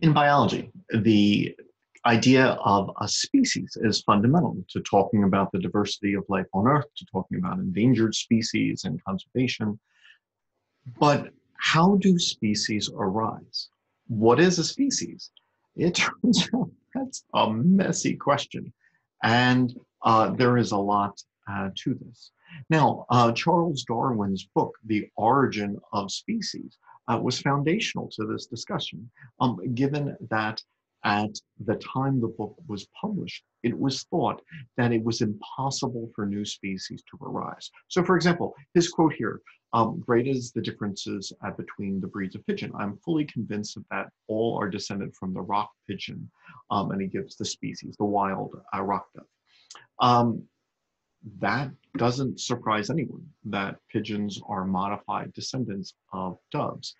In biology, the idea of a species is fundamental to talking about the diversity of life on Earth, to talking about endangered species and conservation. But how do species arise? What is a species? It turns out that's a messy question. And uh, there is a lot uh, to this. Now, uh, Charles Darwin's book, The Origin of Species, uh, was foundational to this discussion, um, given that at the time the book was published, it was thought that it was impossible for new species to arise. So, for example, his quote here um, great as the differences uh, between the breeds of pigeon. I'm fully convinced that all are descended from the rock pigeon, um, and he gives the species, the wild uh, rock dove. Um, that doesn't surprise anyone that pigeons are modified descendants of doves.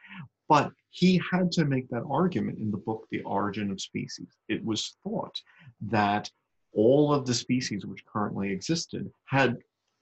But he had to make that argument in the book, The Origin of Species. It was thought that all of the species which currently existed had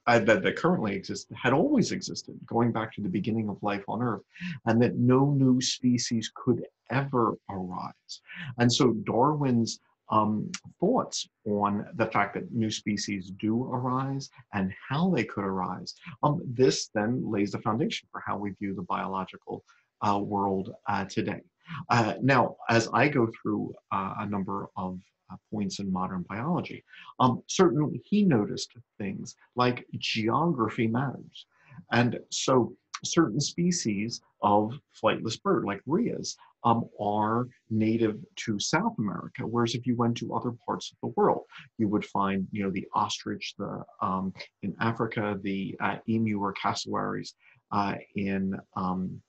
uh, that, that currently exist had always existed, going back to the beginning of life on Earth, and that no new species could ever arise. And so Darwin's um, thoughts on the fact that new species do arise and how they could arise. Um, this then lays the foundation for how we view the biological uh, world uh, today. Uh, now, as I go through uh, a number of uh, points in modern biology, um, certainly he noticed things like geography matters. And so certain species of flightless bird, like rheas, um, are native to South America. Whereas if you went to other parts of the world, you would find, you know, the ostrich, the um, in Africa, the uh, emu or cassowaries uh, in um,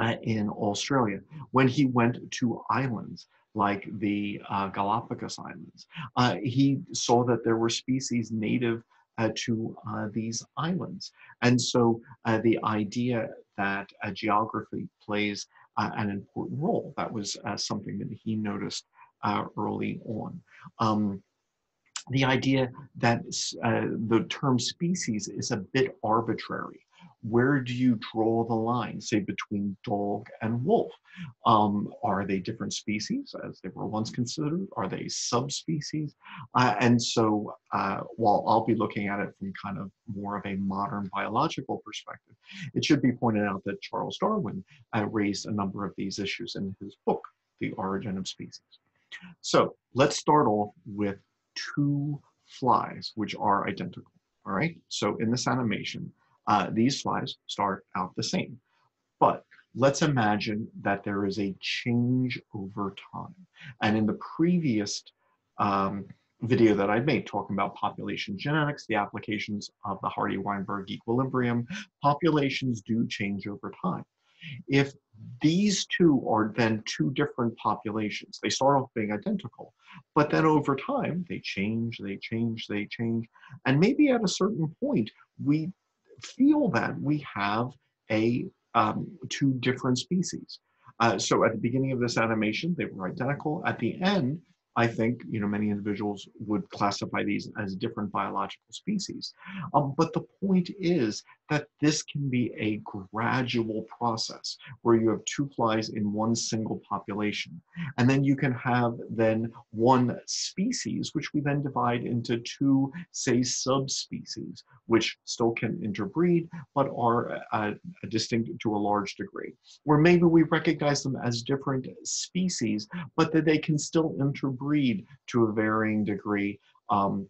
uh, in Australia. When he went to islands like the uh, Galapagos Islands, uh, he saw that there were species native uh, to uh, these islands. And so uh, the idea that geography plays an important role, that was something that he noticed early on. Um, the idea that uh, the term species is a bit arbitrary where do you draw the line, say, between dog and wolf? Um, are they different species, as they were once considered? Are they subspecies? Uh, and so, uh, while I'll be looking at it from kind of more of a modern biological perspective, it should be pointed out that Charles Darwin uh, raised a number of these issues in his book, The Origin of Species. So, let's start off with two flies, which are identical. All right, so in this animation, uh, these flies start out the same. But let's imagine that there is a change over time. And in the previous um, video that I made talking about population genetics, the applications of the Hardy-Weinberg equilibrium, populations do change over time. If these two are then two different populations, they start off being identical, but then over time they change, they change, they change, and maybe at a certain point we feel that we have a um, two different species. Uh, so at the beginning of this animation, they were identical. At the end, I think you know many individuals would classify these as different biological species. Um, but the point is that this can be a gradual process where you have two flies in one single population. And then you can have then one species, which we then divide into two, say, subspecies, which still can interbreed, but are uh, distinct to a large degree. Where maybe we recognize them as different species, but that they can still interbreed to a varying degree um,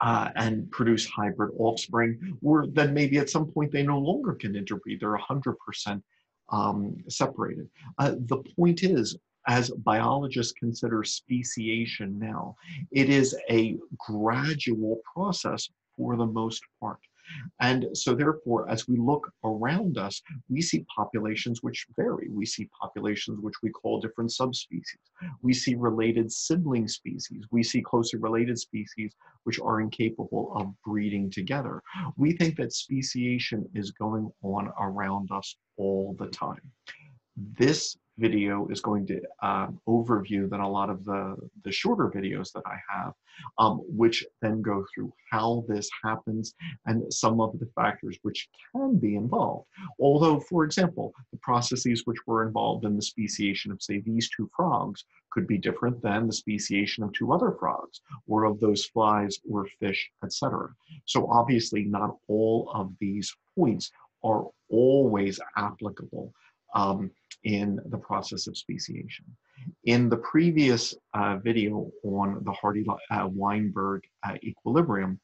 uh, and produce hybrid offspring, or then maybe at some point they no longer can interbreed. They're 100% um, separated. Uh, the point is, as biologists consider speciation now, it is a gradual process for the most part. And so therefore, as we look around us, we see populations which vary. We see populations which we call different subspecies. We see related sibling species. We see closely related species which are incapable of breeding together. We think that speciation is going on around us all the time. This video is going to um, overview than a lot of the, the shorter videos that I have, um, which then go through how this happens and some of the factors which can be involved. Although, for example, the processes which were involved in the speciation of, say, these two frogs could be different than the speciation of two other frogs, or of those flies or fish, etc. So obviously not all of these points are always applicable um, in the process of speciation. In the previous uh, video on the Hardy-Weinberg uh, equilibrium,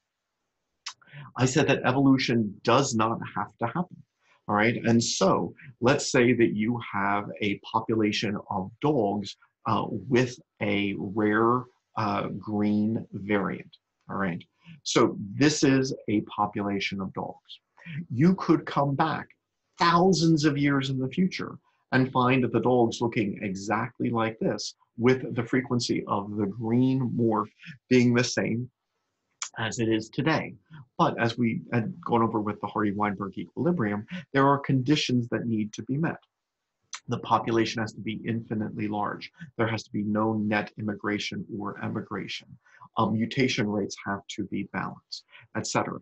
I said that evolution does not have to happen. All right, and so let's say that you have a population of dogs uh, with a rare uh, green variant. All right, so this is a population of dogs. You could come back thousands of years in the future and find the dogs looking exactly like this with the frequency of the green morph being the same as it is today. But as we had gone over with the Hardy-Weinberg equilibrium, there are conditions that need to be met. The population has to be infinitely large. There has to be no net immigration or emigration. Um, mutation rates have to be balanced, etc.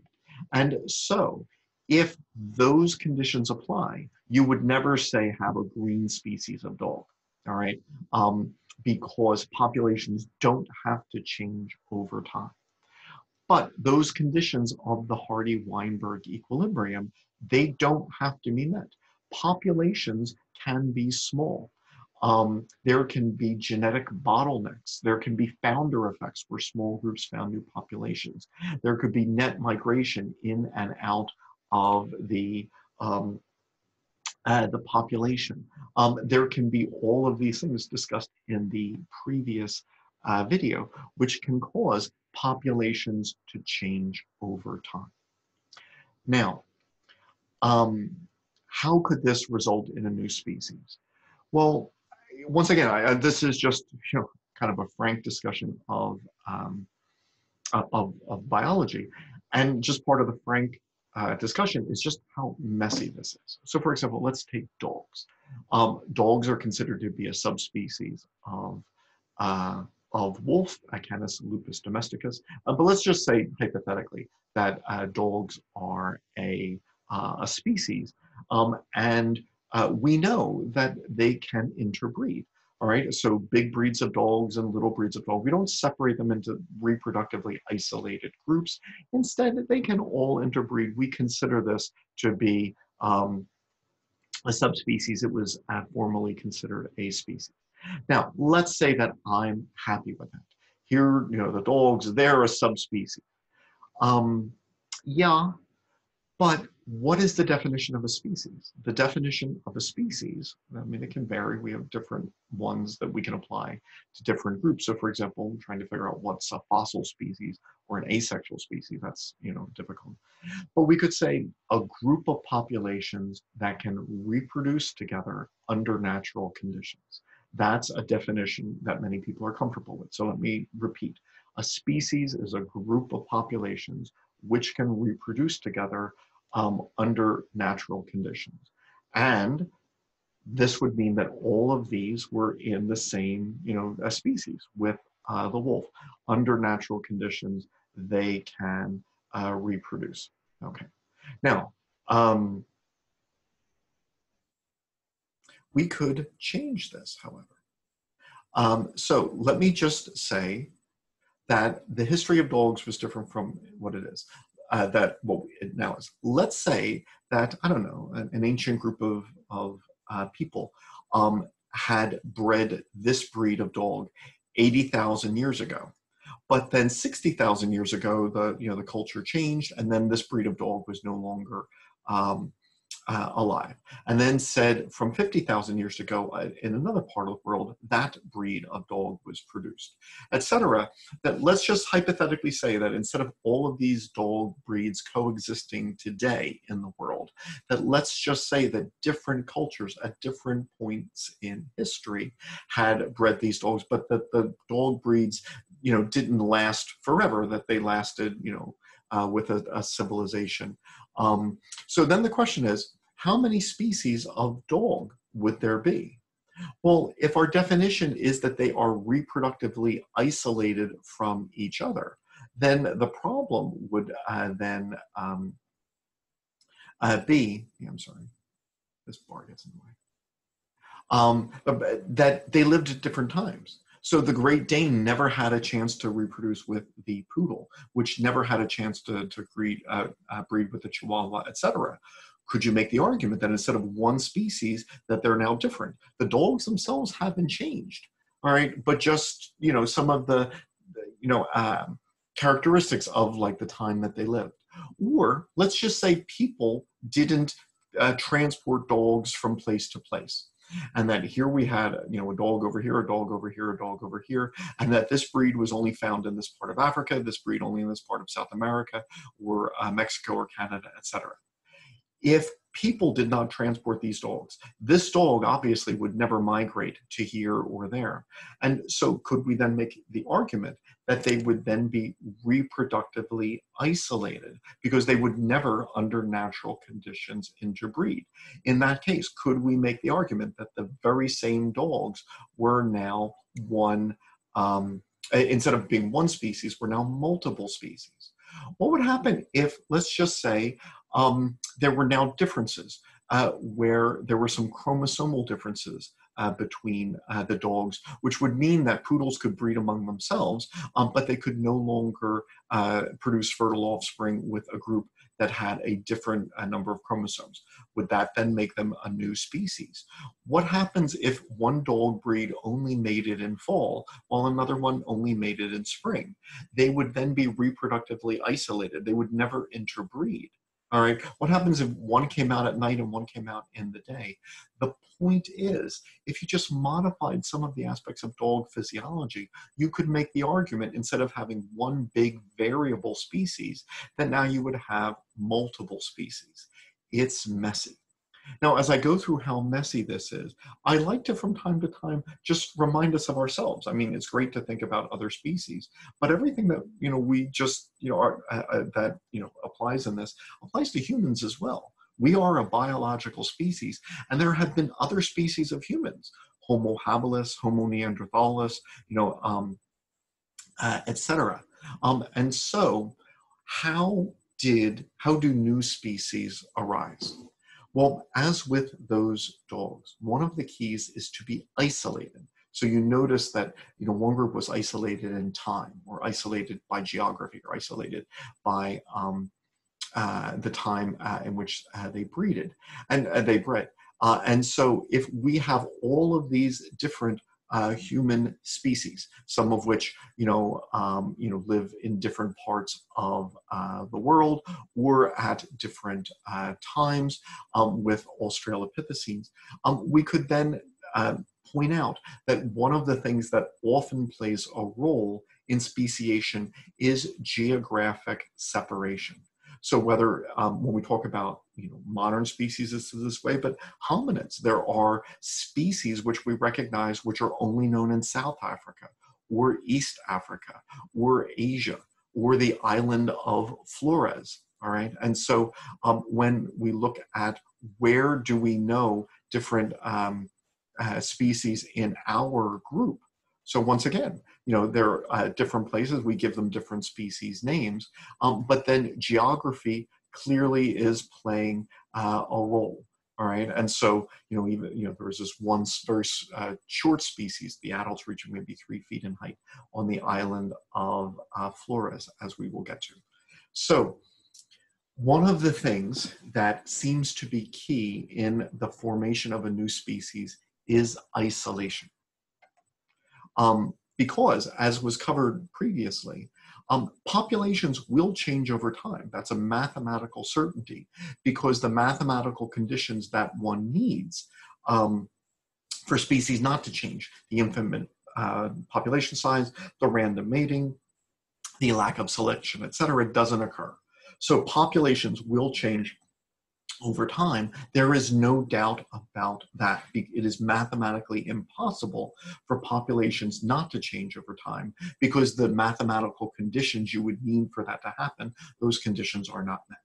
And so if those conditions apply, you would never say have a green species of dog, all right? Um, because populations don't have to change over time. But those conditions of the Hardy-Weinberg equilibrium, they don't have to be met. Populations can be small. Um, there can be genetic bottlenecks. There can be founder effects where small groups found new populations. There could be net migration in and out of the um, uh, the population. Um, there can be all of these things discussed in the previous uh, video, which can cause populations to change over time. Now, um, how could this result in a new species? Well, once again, I, this is just you know kind of a frank discussion of um, of, of biology, and just part of the frank uh, discussion is just how messy this is. So for example, let's take dogs. Um, dogs are considered to be a subspecies of, uh, of wolf, Canis lupus domesticus. Uh, but let's just say hypothetically that uh, dogs are a, uh, a species um, and uh, we know that they can interbreed. All right, so big breeds of dogs and little breeds of dogs, we don't separate them into reproductively isolated groups. Instead, they can all interbreed. We consider this to be um, a subspecies. It was uh, formerly considered a species. Now, let's say that I'm happy with that. Here, you know, the dogs, they're a subspecies. Um, yeah, but what is the definition of a species? The definition of a species, I mean, it can vary. We have different ones that we can apply to different groups. So for example, trying to figure out what's a fossil species or an asexual species, that's, you know, difficult. But we could say a group of populations that can reproduce together under natural conditions. That's a definition that many people are comfortable with. So let me repeat. A species is a group of populations which can reproduce together um, under natural conditions. And this would mean that all of these were in the same, you know, a species with uh, the wolf. Under natural conditions, they can uh, reproduce. Okay. Now, um, we could change this, however. Um, so let me just say that the history of dogs was different from what it is uh, that what now is. Let's say that, I don't know, an, an ancient group of, of uh, people um, had bred this breed of dog 80,000 years ago. But then 60,000 years ago, the, you know, the culture changed and then this breed of dog was no longer um, uh, alive. And then said from 50,000 years ago uh, in another part of the world, that breed of dog was produced, etc. That let's just hypothetically say that instead of all of these dog breeds coexisting today in the world, that let's just say that different cultures at different points in history had bred these dogs, but that the dog breeds, you know, didn't last forever, that they lasted, you know, uh, with a, a civilization. Um, so then the question is, how many species of dog would there be? Well, if our definition is that they are reproductively isolated from each other, then the problem would uh, then um, uh, be, yeah, I'm sorry, this bar gets in the way, um, that they lived at different times. So the Great Dane never had a chance to reproduce with the poodle, which never had a chance to, to breed, uh, uh, breed with the Chihuahua, etc. Could you make the argument that instead of one species, that they're now different? The dogs themselves have been changed, all right, but just you know some of the, you know, um, characteristics of like the time that they lived. Or let's just say people didn't uh, transport dogs from place to place and that here we had you know a dog over here a dog over here a dog over here and that this breed was only found in this part of africa this breed only in this part of south america or uh, mexico or canada etc if people did not transport these dogs. This dog obviously would never migrate to here or there. And so, could we then make the argument that they would then be reproductively isolated because they would never, under natural conditions, interbreed? In that case, could we make the argument that the very same dogs were now one, um, instead of being one species, were now multiple species? What would happen if, let's just say, um, there were now differences uh, where there were some chromosomal differences uh, between uh, the dogs, which would mean that poodles could breed among themselves, um, but they could no longer uh, produce fertile offspring with a group that had a different uh, number of chromosomes. Would that then make them a new species? What happens if one dog breed only mated in fall while another one only mated in spring? They would then be reproductively isolated. They would never interbreed. All right. What happens if one came out at night and one came out in the day? The point is, if you just modified some of the aspects of dog physiology, you could make the argument instead of having one big variable species, that now you would have multiple species. It's messy. Now, as I go through how messy this is, I like to from time to time just remind us of ourselves. I mean, it's great to think about other species, but everything that you know we just you know are, uh, uh, that you know applies in this applies to humans as well. We are a biological species, and there have been other species of humans, Homo habilis, Homo neanderthalis, you know, um, uh, etc. Um, and so, how did how do new species arise? Well, as with those dogs, one of the keys is to be isolated. So you notice that you know one group was isolated in time, or isolated by geography, or isolated by um, uh, the time uh, in which uh, they breeded and uh, they bred. Uh, and so if we have all of these different uh, human species, some of which you know um, you know live in different parts of uh, the world or at different uh, times um, with Australopithecines. Um, we could then uh, point out that one of the things that often plays a role in speciation is geographic separation. So whether um, when we talk about you know modern species is this way, but hominids, there are species which we recognize which are only known in South Africa or East Africa or Asia or the island of Flores. All right, and so um, when we look at where do we know different um, uh, species in our group, so once again, you know, they're uh, different places. We give them different species names, um, but then geography clearly is playing uh, a role. All right, and so you know, even you know, there was this one very uh, short species, the adults reaching maybe three feet in height, on the island of uh, Flores, as we will get to. So, one of the things that seems to be key in the formation of a new species is isolation. Um, because, as was covered previously, um, populations will change over time. That's a mathematical certainty because the mathematical conditions that one needs um, for species not to change, the infinite uh, population size, the random mating, the lack of selection, etc., doesn't occur. So populations will change over time, there is no doubt about that. It is mathematically impossible for populations not to change over time because the mathematical conditions you would need for that to happen, those conditions are not met.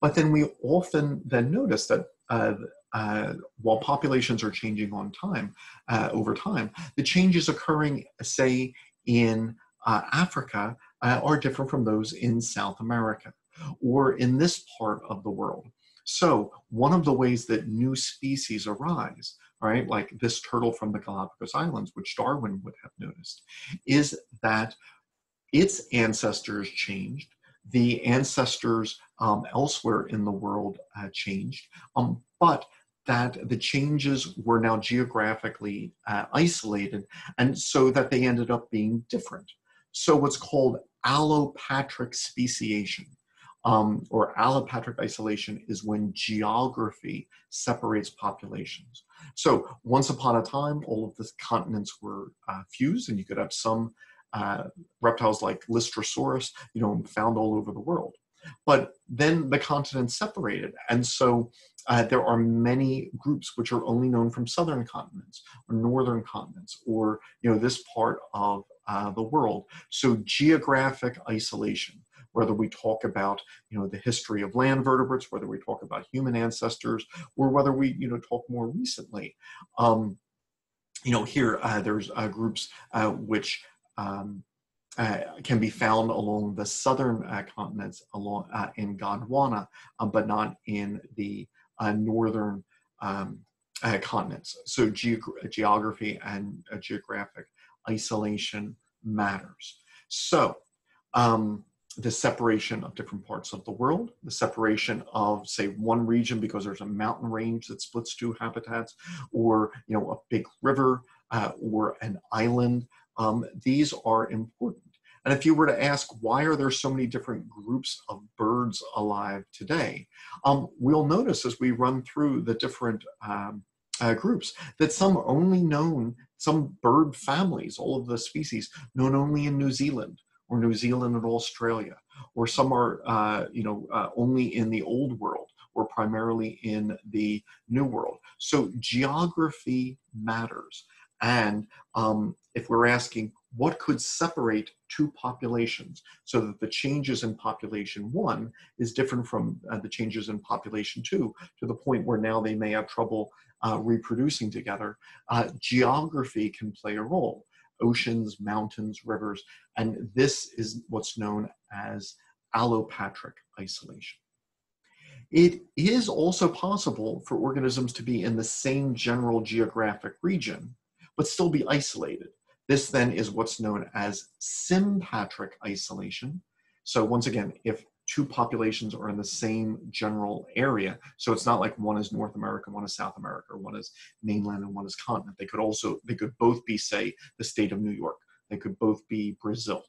But then we often then notice that uh, uh, while populations are changing on time uh, over time, the changes occurring, say, in uh, Africa uh, are different from those in South America or in this part of the world. So one of the ways that new species arise, right, like this turtle from the Galapagos Islands, which Darwin would have noticed, is that its ancestors changed, the ancestors um, elsewhere in the world uh, changed, um, but that the changes were now geographically uh, isolated, and so that they ended up being different. So what's called allopatric speciation, um, or allopatric isolation is when geography separates populations. So once upon a time, all of the continents were uh, fused, and you could have some uh, reptiles like Lystrosaurus, you know, found all over the world. But then the continents separated, and so uh, there are many groups which are only known from southern continents or northern continents or you know this part of uh, the world. So geographic isolation, whether we talk about you know the history of land vertebrates, whether we talk about human ancestors, or whether we you know talk more recently. Um, you know here uh, there's uh, groups uh, which um, uh, can be found along the southern uh, continents along uh, in Gondwana, um, but not in the northern um, continents. So ge geography and geographic isolation matters. So um, the separation of different parts of the world, the separation of say one region because there's a mountain range that splits two habitats, or you know a big river or an island um, these are important. And if you were to ask why are there so many different groups of birds alive today, um, we'll notice as we run through the different um, uh, groups that some only known, some bird families, all of the species, known only in New Zealand or New Zealand and Australia, or some are, uh, you know, uh, only in the old world or primarily in the new world. So geography matters. And um, if we're asking what could separate two populations so that the changes in population one is different from uh, the changes in population two to the point where now they may have trouble uh, reproducing together, uh, geography can play a role. Oceans, mountains, rivers, and this is what's known as allopatric isolation. It is also possible for organisms to be in the same general geographic region, but still be isolated. This then is what's known as sympatric isolation. So once again, if two populations are in the same general area, so it's not like one is North America, one is South America, or one is mainland and one is continent. They could also, they could both be, say, the state of New York. They could both be Brazil.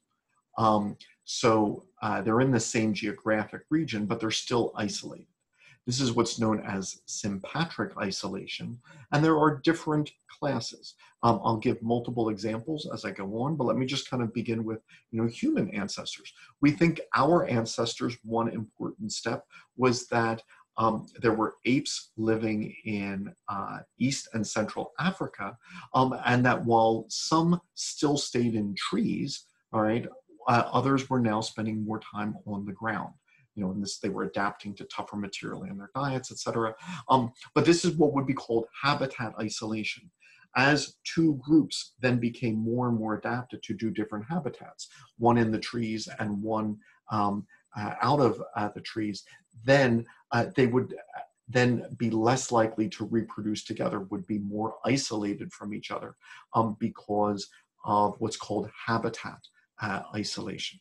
Um, so uh, they're in the same geographic region, but they're still isolated. This is what's known as sympatric isolation, and there are different classes. Um, I'll give multiple examples as I go on, but let me just kind of begin with, you know, human ancestors. We think our ancestors, one important step was that um, there were apes living in uh, East and Central Africa, um, and that while some still stayed in trees, all right, uh, others were now spending more time on the ground you know, in this they were adapting to tougher material in their diets, etc. Um, but this is what would be called habitat isolation. As two groups then became more and more adapted to do different habitats, one in the trees and one um, uh, out of uh, the trees, then uh, they would uh, then be less likely to reproduce together, would be more isolated from each other um, because of what's called habitat uh, isolation.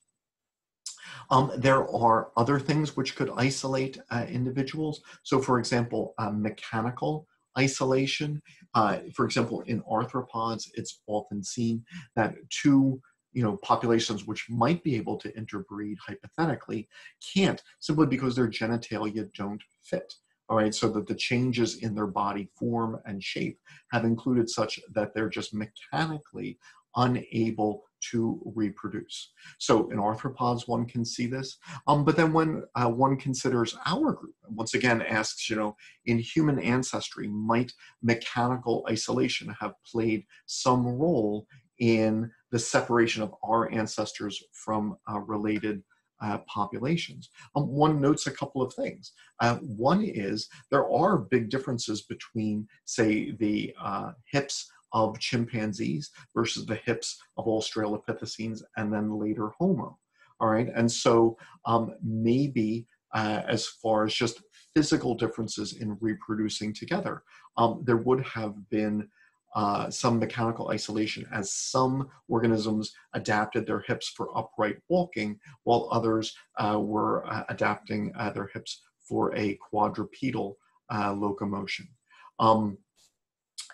Um, there are other things which could isolate uh, individuals. So for example, uh, mechanical isolation. Uh, for example, in arthropods, it's often seen that two you know, populations which might be able to interbreed hypothetically can't simply because their genitalia don't fit. All right, so that the changes in their body form and shape have included such that they're just mechanically unable to reproduce. So in arthropods, one can see this. Um, but then when uh, one considers our group, once again asks, you know, in human ancestry, might mechanical isolation have played some role in the separation of our ancestors from uh, related uh, populations. Um, one notes a couple of things. Uh, one is there are big differences between, say, the uh, hips of chimpanzees versus the hips of Australopithecines and then later Homo. All right, and so um, maybe uh, as far as just physical differences in reproducing together, um, there would have been uh, some mechanical isolation as some organisms adapted their hips for upright walking while others uh, were uh, adapting uh, their hips for a quadrupedal uh, locomotion. Um,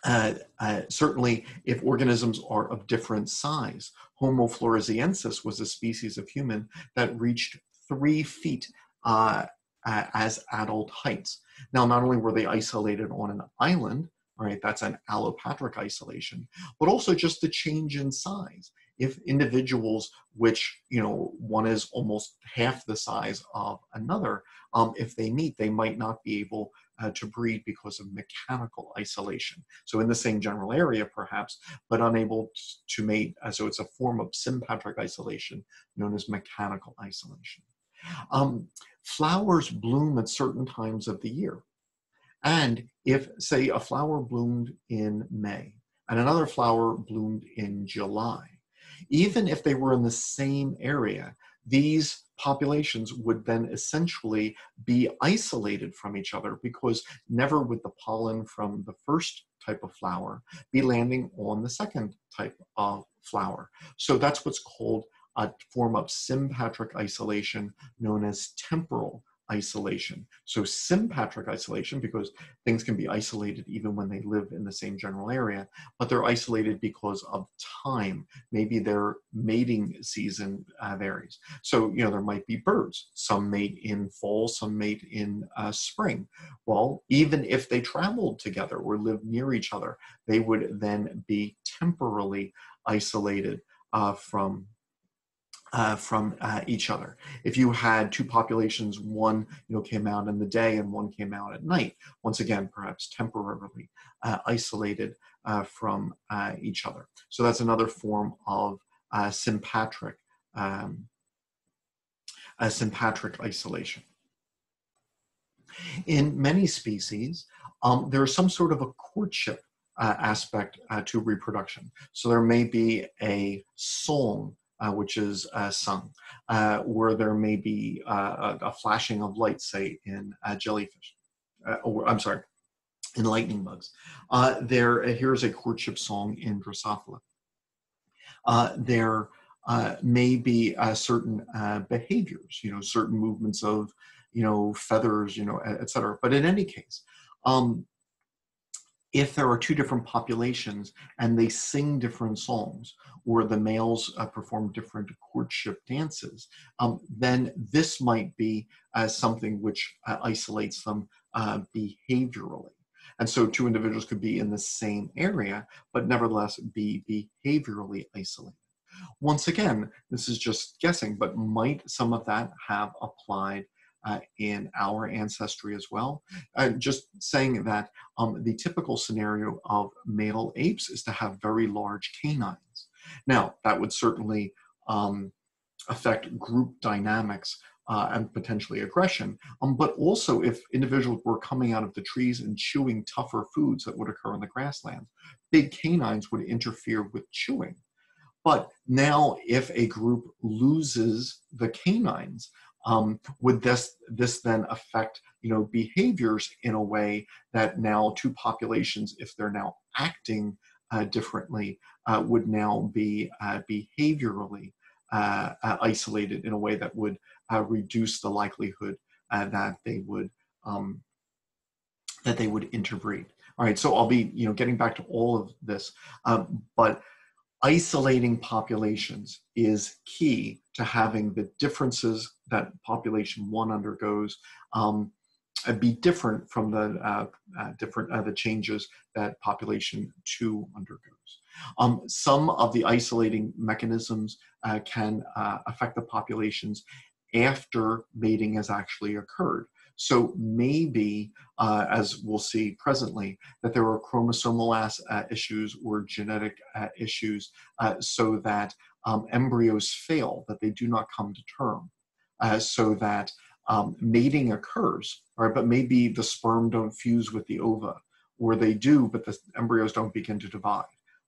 uh, certainly, if organisms are of different size, Homo floresiensis was a species of human that reached three feet as adult heights. Now, not only were they isolated on an island, right? That's an allopatric isolation, but also just the change in size. If individuals, which, you know, one is almost half the size of another, um, if they meet, they might not be able uh, to breed because of mechanical isolation. So in the same general area, perhaps, but unable to mate. Uh, so it's a form of sympatric isolation known as mechanical isolation. Um, flowers bloom at certain times of the year. And if, say, a flower bloomed in May and another flower bloomed in July, even if they were in the same area, these populations would then essentially be isolated from each other because never would the pollen from the first type of flower be landing on the second type of flower. So that's what's called a form of sympatric isolation known as temporal isolation. So sympatric isolation, because things can be isolated even when they live in the same general area, but they're isolated because of time. Maybe their mating season uh, varies. So, you know, there might be birds. Some mate in fall, some mate in uh, spring. Well, even if they traveled together or lived near each other, they would then be temporarily isolated uh, from uh, from uh, each other. If you had two populations, one you know came out in the day and one came out at night, once again perhaps temporarily uh, isolated uh, from uh, each other. So that's another form of uh, sympatric um, sympatric isolation. In many species, um, there is some sort of a courtship aspect to reproduction. So there may be a song Uh, which is uh, sung, uh, where there may be uh, a, a, flashing of light, say in uh, jellyfish. or, I'm sorry, in lightning bugs. there, here's a courtship song in Drosophila. there may be certain behaviors, you know, certain movements of, you know, feathers, you know, et cetera. But in any case, um, if there are two different populations and they sing different songs or the males uh, perform different courtship dances, um, then this might be uh, something which uh, isolates them uh, behaviorally. And so two individuals could be in the same area, but nevertheless be behaviorally isolated. Once again, this is just guessing, but might some of that have applied uh, in our ancestry as well. Uh, just saying that um, the typical scenario of male apes is to have very large canines. Now, that would certainly um, affect group dynamics uh, and potentially aggression. Um, but also, if individuals were coming out of the trees and chewing tougher foods that would occur in the grasslands, big canines would interfere with chewing. But now, if a group loses the canines, um, would this this then affect you know behaviors in a way that now two populations if they're now acting uh, differently uh, would now be uh, behaviorally uh, uh, isolated in a way that would uh, reduce the likelihood that they would um, that they would interbreed. All right so i'll be you know getting back to all of this um, but isolating populations is key to having the differences that population one undergoes um, be different from the uh, uh, different uh, the changes that population two undergoes. Um, some of the isolating mechanisms uh, can uh, affect the populations after mating has actually occurred. So maybe, uh, as we'll see presently, that there are chromosomal uh, issues or genetic uh, issues uh, so that um, embryos fail, that they do not come to term. uh, so that um, mating occurs, right? But maybe the sperm don't fuse with the ova, or they do, but the embryos don't begin to divide,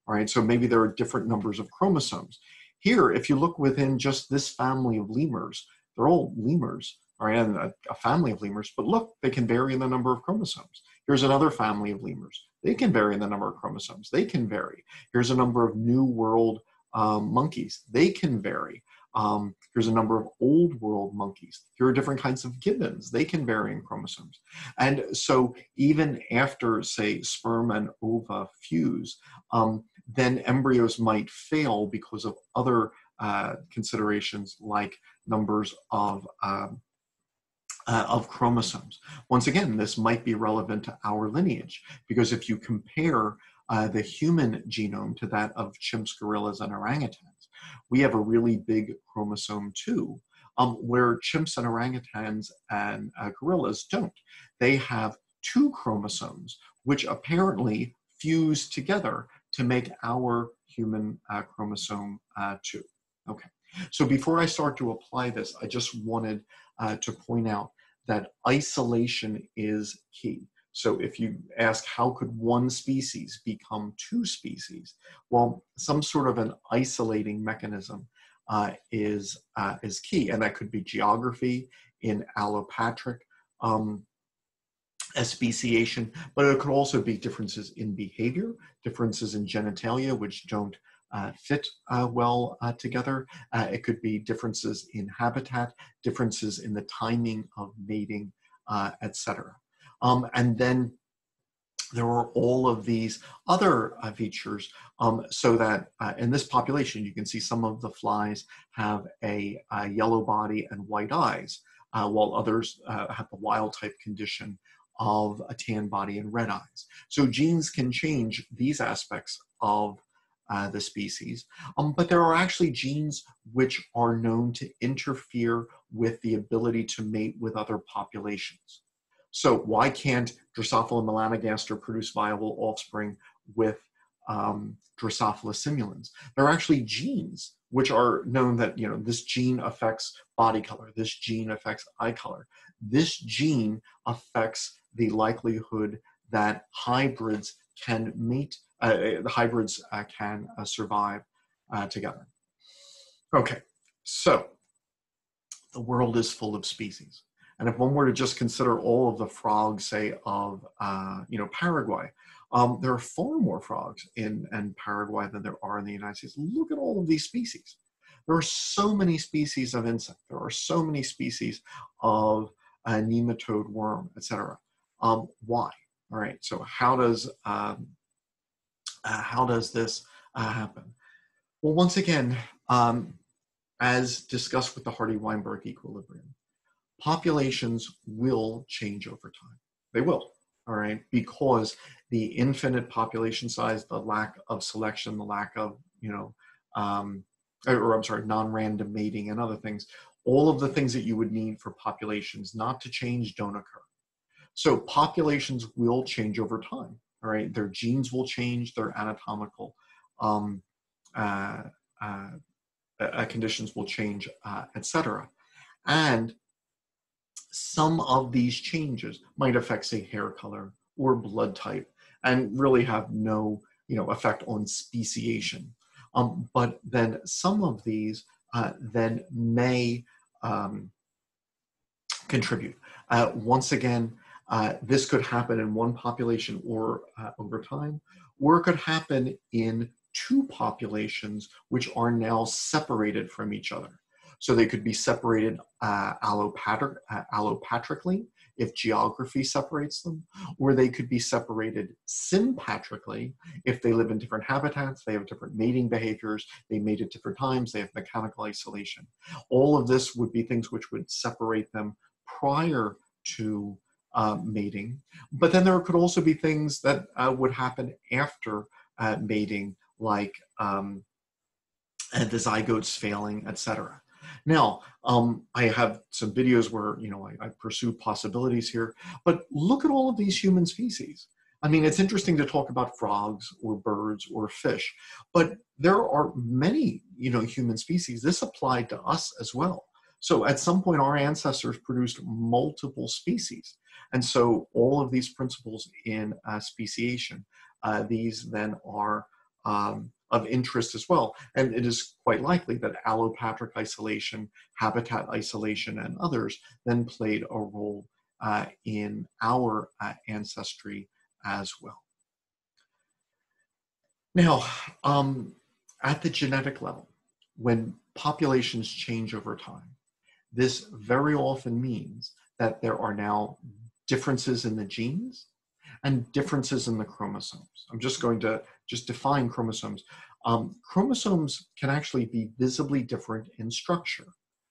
right? So maybe there are different numbers of chromosomes. Here, if you look within just this family of lemurs, they're all lemurs, right? And a, a family of lemurs, but look, they can vary in the number of chromosomes. Here's another family of lemurs. They can vary in the number of chromosomes. They can vary. Here's a number of new world um, monkeys. They can vary. Um, here's a number of old world monkeys. Here are different kinds of gibbons. They can vary in chromosomes. And so even after, say, sperm and ova fuse, um, then embryos might fail because of other uh, considerations like numbers of um, uh, of chromosomes. Once again, this might be relevant to our lineage because if you compare uh, the human genome to that of chimps, gorillas, and orangutans, we have a really big chromosome too, um, where chimps and orangutans and uh, gorillas don't. They have two chromosomes, which apparently fuse together to make our human uh, chromosome uh, 2. Okay, so before I start to apply this, I just wanted uh, to point out that isolation is key. So if you ask how could one species become two species, well, some sort of an isolating mechanism uh, is uh, is key, and that could be geography in allopatric um, speciation, but it could also be differences in behavior, differences in genitalia, which don't fit uh, well uh, together. Uh, it could be differences in habitat, differences in the timing of mating, uh, etc. Um, and then there are all of these other uh, features um, so that in this population, you can see some of the flies have a, a yellow body and white eyes, while others have the wild type condition of a tan body and red eyes. So genes can change these aspects of uh, the species. Um, but there are actually genes which are known to interfere with the ability to mate with other populations. So why can't Drosophila melanogaster produce viable offspring with um, Drosophila simulans? There are actually genes which are known that you know this gene affects body color, this gene affects eye color, this gene affects the likelihood that hybrids can mate the hybrids uh, can uh, survive together. Okay, so the world is full of species. And if one were to just consider all of the frogs, say, of you know Paraguay, um, there are far more frogs in, in Paraguay than there are in the United States. Look at all of these species. There are so many species of insect. There are so many species of a nematode worm, etc. Um, why? All right. So how does um, uh, how does this uh, happen? Well, once again, um, as discussed with the Hardy-Weinberg equilibrium, populations will change over time. They will, all right, because the infinite population size, the lack of selection, the lack of, you know, um, or, or I'm sorry, non-random mating and other things, all of the things that you would need for populations not to change don't occur. So populations will change over time all right? Their genes will change. Their anatomical. Um, uh, uh, uh, conditions will change uh, etc and some of these changes might affect say hair color or blood type and really have no you know effect on speciation. Um, but then some of these uh, then may um, contribute. Uh, once again uh, this could happen in one population or uh, over time, or it could happen in two populations which are now separated from each other. So they could be separated uh, uh, allopatrically if geography separates them, or they could be separated sympatrically if they live in different habitats, they have different mating behaviors, they mate at different times, they have mechanical isolation. All of this would be things which would separate them prior to uh, mating. But then there could also be things that uh, would happen after uh, mating, like um, the zygotes failing, etc. Now, um, I have some videos where you know I, I, pursue possibilities here, but look at all of these human species. I mean, it's interesting to talk about frogs or birds or fish, but there are many you know human species. This applied to us as well. So at some point, our ancestors produced multiple species. And so all of these principles in uh, speciation, uh, these then are um, of interest as well. And it is quite likely that allopatric isolation, habitat isolation, and others then played a role uh, in our uh, ancestry as well. Now, um, at the genetic level, when populations change over time, this very often means that there are now differences in the genes and differences in the chromosomes. I'm just going to just define chromosomes. Um, chromosomes can actually be visibly different in structure.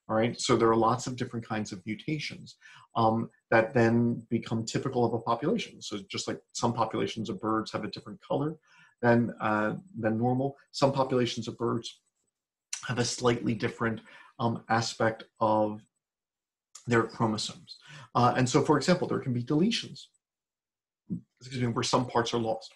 All right, so there are lots of different kinds of mutations um, that then become typical of a population. So just like some populations of birds have a different color than, uh, than normal, some populations of birds have a slightly different um, aspect of their chromosomes. Uh, and so, for example, there can be deletions, excuse me, where some parts are lost.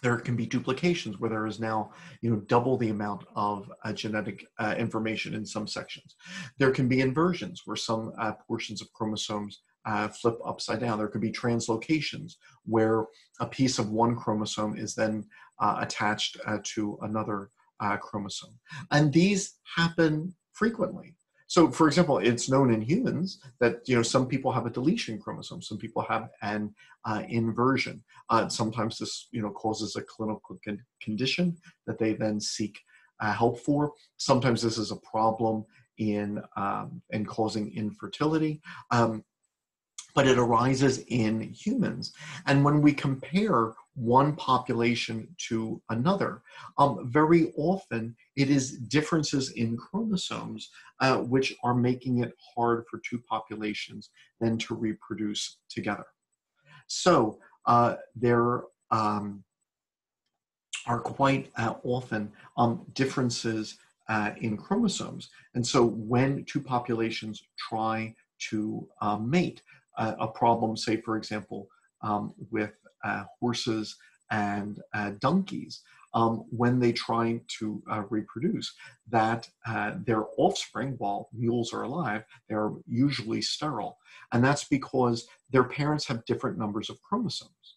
There can be duplications where there is now you know double the amount of uh, genetic uh, information in some sections. There can be inversions where some uh, portions of chromosomes uh, flip upside down. There could be translocations where a piece of one chromosome is then uh, attached to another chromosome. And these happen frequently so, for example, it's known in humans that you know some people have a deletion chromosome, some people have an uh, inversion. Uh, sometimes this you know causes a clinical con- condition that they then seek uh, help for. Sometimes this is a problem in um, in causing infertility. Um, but it arises in humans. And when we compare one population to another, um, very often it is differences in chromosomes uh, which are making it hard for two populations then to reproduce together. So uh, there um, are quite uh, often um, differences uh, in chromosomes. And so when two populations try to uh, mate, uh, a problem, say, for example, um, with uh, horses and uh, donkeys, um, when they try to uh, reproduce, that uh, their offspring, while mules are alive, they're usually sterile. And that's because their parents have different numbers of chromosomes.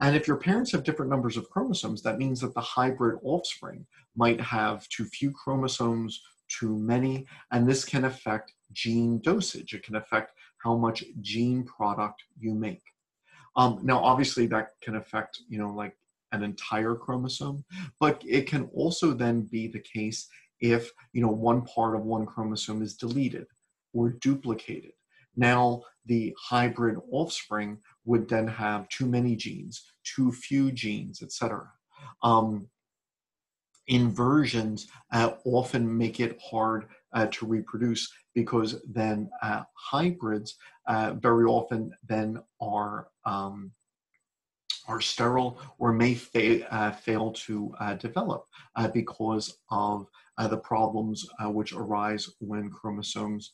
And if your parents have different numbers of chromosomes, that means that the hybrid offspring might have too few chromosomes, too many, and this can affect gene dosage. It can affect how much gene product you make. Um, now, obviously, that can affect, you know, like an entire chromosome, but it can also then be the case if, you know, one part of one chromosome is deleted or duplicated. Now, the hybrid offspring would then have too many genes, too few genes, etc. Um, inversions uh, often make it hard uh, to reproduce because then uh, hybrids uh, very often then are um, are sterile or may fa- uh, fail to uh, develop because of the problems which arise when chromosomes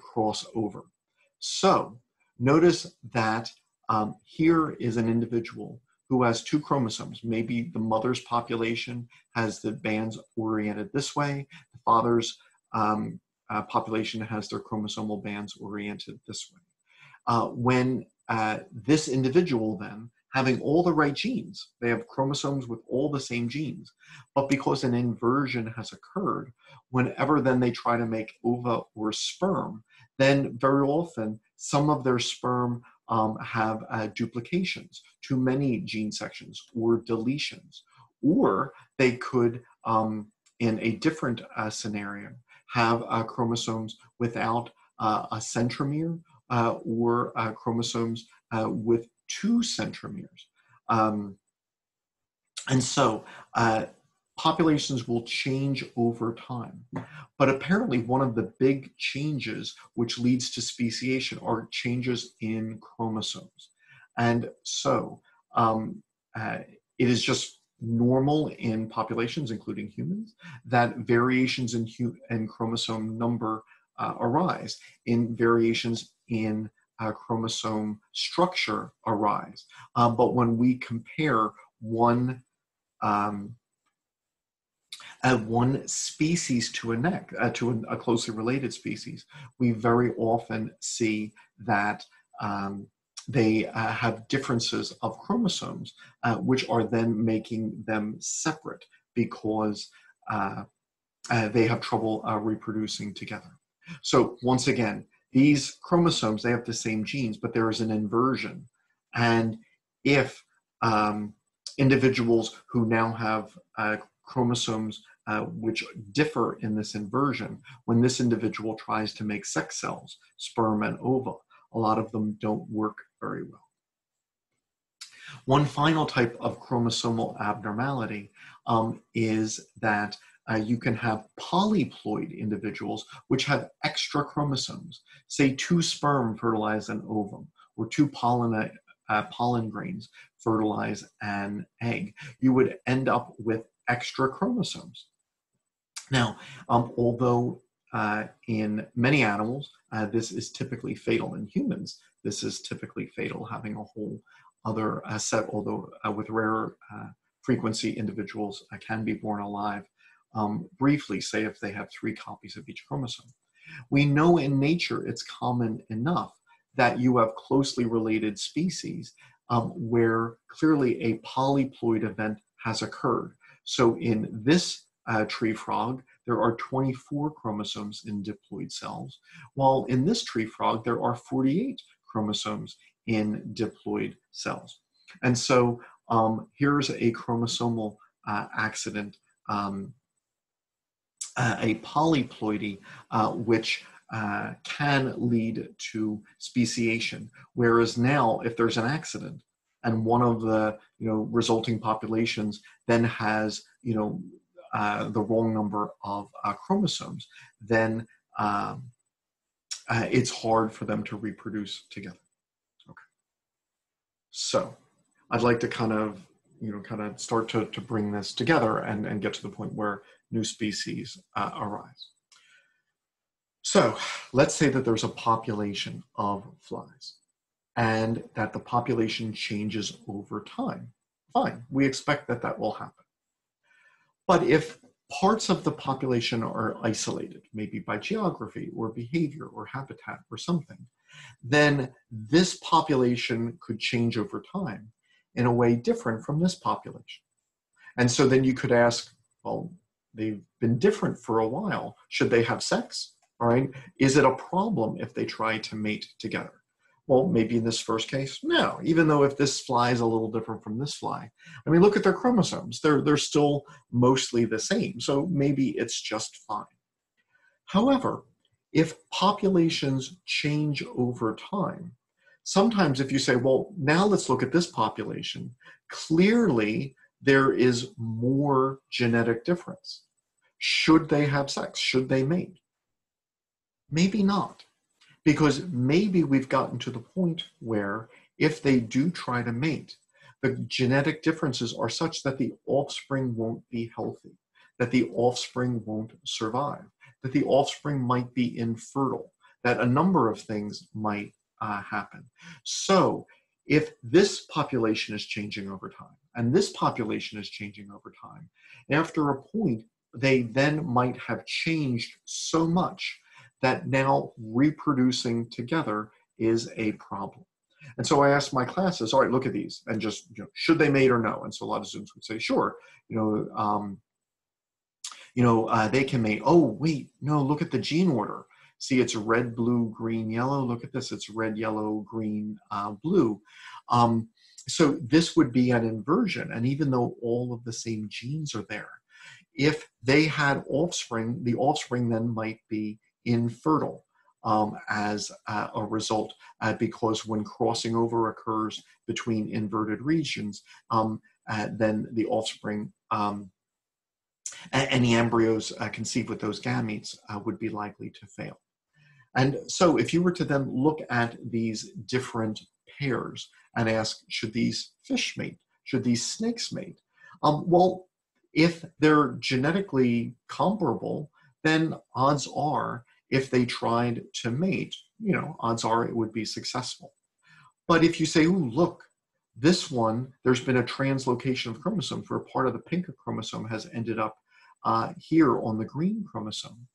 cross over. So notice that um, here is an individual who has two chromosomes. Maybe the mother's population has the bands oriented this way, the father's um, uh, population has their chromosomal bands oriented this way. Uh, when uh, this individual then, having all the right genes, they have chromosomes with all the same genes, but because an inversion has occurred, whenever then they try to make ova or sperm, then very often some of their sperm um, have uh, duplications, too many gene sections, or deletions. Or they could, um, in a different uh, scenario, have uh, chromosomes without uh, a centromere uh, or uh, chromosomes with two centromeres. Um, and so populations will change over time. But apparently, one of the big changes which leads to speciation are changes in chromosomes. And so um, uh, it is just normal in populations, including humans, that variations in, in chromosome number uh, arise, in variations in uh, chromosome structure arise. Uh, but when we compare one um, uh, one species to a neck uh, to a, a, closely related species, we very often see that um, they uh, have differences of chromosomes, uh, which are then making them separate because uh, uh, they have trouble reproducing together. So once again, these chromosomes they have the same genes, but there is an inversion, and if um, individuals who now have chromosomes uh, which differ in this inversion, when this individual tries to make sex cells, sperm and ova, a lot of them don't work very well. One final type of chromosomal abnormality um, is that uh, you can have polyploid individuals which have extra chromosomes, say two sperm fertilize an ovum, or two pollen, uh, pollen grains fertilize an egg. You would end up with extra chromosomes. Now, um, although uh, in many animals, uh, this is typically fatal. In humans, this is typically fatal, having a whole other uh, set, although uh, with rare uh, frequency, individuals uh, can be born alive um, briefly, say if they have three copies of each chromosome. We know in nature it's common enough that you have closely related species um, where clearly a polyploid event has occurred. So in this uh, tree frog, there are 24 chromosomes in diploid cells, while in this tree frog, there are 48 chromosomes in diploid cells. And so um, here's a chromosomal uh, accident, um, uh, a polyploidy, uh, which uh, can lead to speciation. Whereas now, if there's an accident, and one of the you know resulting populations then has you know uh, the wrong number of uh, chromosomes, then um, uh, it's hard for them to reproduce together. Okay. So I'd like to kind of you know kind of start to, to bring this together and, and get to the point where new species uh, arise. So let's say that there's a population of flies and that the population changes over time. Fine, we expect that that will happen. But if parts of the population are isolated, maybe by geography or behavior or habitat or something, then this population could change over time in a way different from this population. And so then you could ask, well, they've been different for a while. Should they have sex? All right. Is it a problem if they try to mate together? Well, maybe in this first case, no. Even though if this fly is a little different from this fly, I mean, look at their chromosomes; they're they're still mostly the same. So maybe it's just fine. However, if populations change over time, sometimes if you say, well, now let's look at this population, clearly there is more genetic difference. Should they have sex? Should they mate? Maybe not because maybe we've gotten to the point where if they do try to mate, the genetic differences are such that the offspring won't be healthy, that the offspring won't survive, that the offspring might be infertile, that a number of things might uh, happen. So, if this population is changing over time and this population is changing over time, after a point, they then might have changed so much that now reproducing together is a problem. And so I asked my classes, all right, look at these and just, you know, should they mate or no? And so a lot of students would say, sure, you know, um, you know, uh, they can mate. Oh, wait, no, look at the gene order. See, it's red, blue, green, yellow. Look at this, it's red, yellow, green, uh, blue. Um, so this would be an inversion. And even though all of the same genes are there, if they had offspring, the offspring then might be infertile um, as uh, a result, uh, because when crossing over occurs between inverted regions, um, uh, then the offspring um, the embryos uh, conceived with those gametes uh, would be likely to fail. And so, if you were to then look at these different pairs and ask, should these fish mate? Should these snakes mate? Um, well, if they're genetically comparable, then odds are if they tried to mate, you know, odds are it would be successful. But if you say, ooh, look, this one, there's been a translocation of chromosomes where part of the pink chromosome has ended up uh, here on the green chromosome,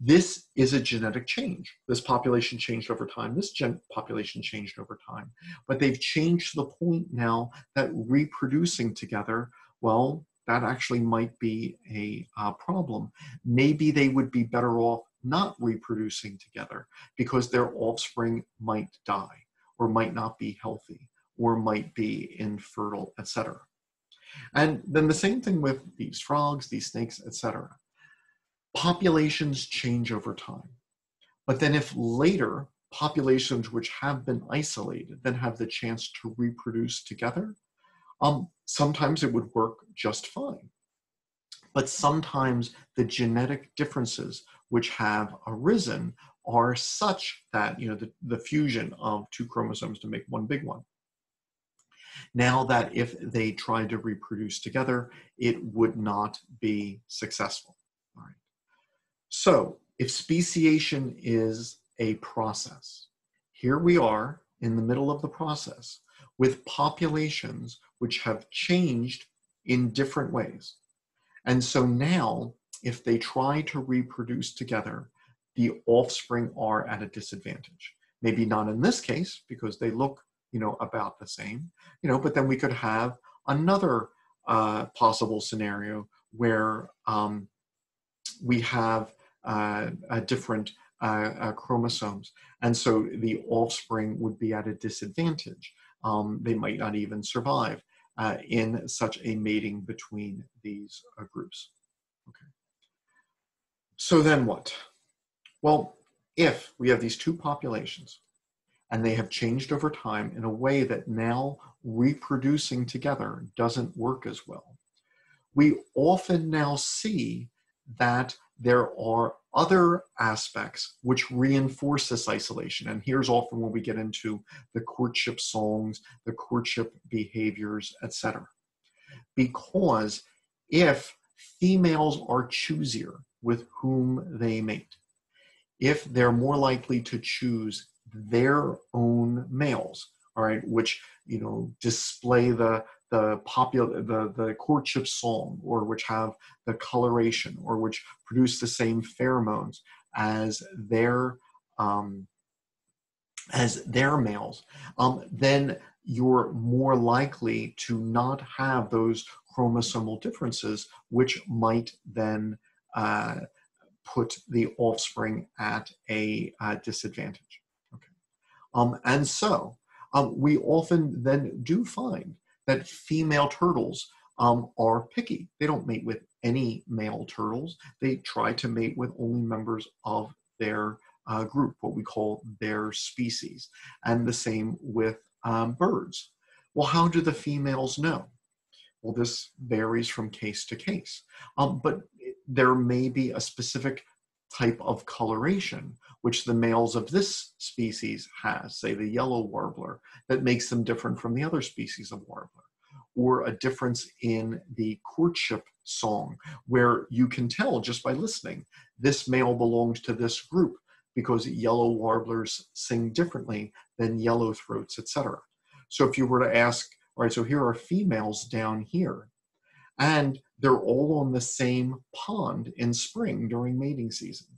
this is a genetic change. This population changed over time. This gen- population changed over time. But they've changed to the point now that reproducing together, well, that actually might be a uh, problem. Maybe they would be better off not reproducing together because their offspring might die or might not be healthy or might be infertile, etc. And then the same thing with these frogs, these snakes, etc. Populations change over time. But then if later populations which have been isolated then have the chance to reproduce together, um, sometimes it would work just fine. But sometimes the genetic differences which have arisen are such that, you know, the, the fusion of two chromosomes to make one big one. Now that if they tried to reproduce together, it would not be successful. All right. So if speciation is a process, here we are in the middle of the process with populations which have changed in different ways. And so now, if they try to reproduce together, the offspring are at a disadvantage. Maybe not in this case because they look, you know, about the same, you know, but then we could have another uh, possible scenario where um, we have uh, a different uh, uh, chromosomes. And so the offspring would be at a disadvantage. Um, they might not even survive uh, in such a mating between these uh, groups. So then what? Well, if we have these two populations and they have changed over time in a way that now reproducing together doesn't work as well, we often now see that there are other aspects which reinforce this isolation. And here's often when we get into the courtship songs, the courtship behaviors, etc. Because if females are choosier with whom they mate, if they're more likely to choose their own males, all right, which you know display the the popular the, the courtship song or which have the coloration or which produce the same pheromones as their um, as their males um, then you're more likely to not have those chromosomal differences which might then uh, put the offspring at a uh, disadvantage okay um, and so um, we often then do find that female turtles um, are picky. They don't mate with any male turtles. They try to mate with only members of their uh, group, what we call their species. And the same with um, birds. Well, how do the females know? Well, this varies from case to case. Um, but there may be a specific type of coloration which the males of this species has, say the yellow warbler, that makes them different from the other species of warbler. Or a difference in the courtship song, where you can tell just by listening, this male belongs to this group because yellow warblers sing differently than yellow throats, etc. So if you were to ask, all right, so here are females down here, and they're all on the same pond in spring during mating season.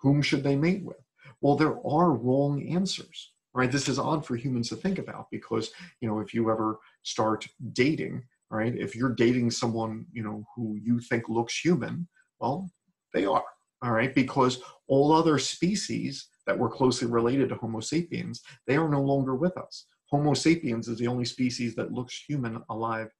Whom should they mate with? Well, there are wrong answers, right? This is odd for humans to think about because, you know, if you ever start dating, right, if you're dating someone, you know, who you think looks human, well, they are, all right, because all other species that were closely related to Homo sapiens, they are no longer with us. Homo sapiens is the only species that looks human alive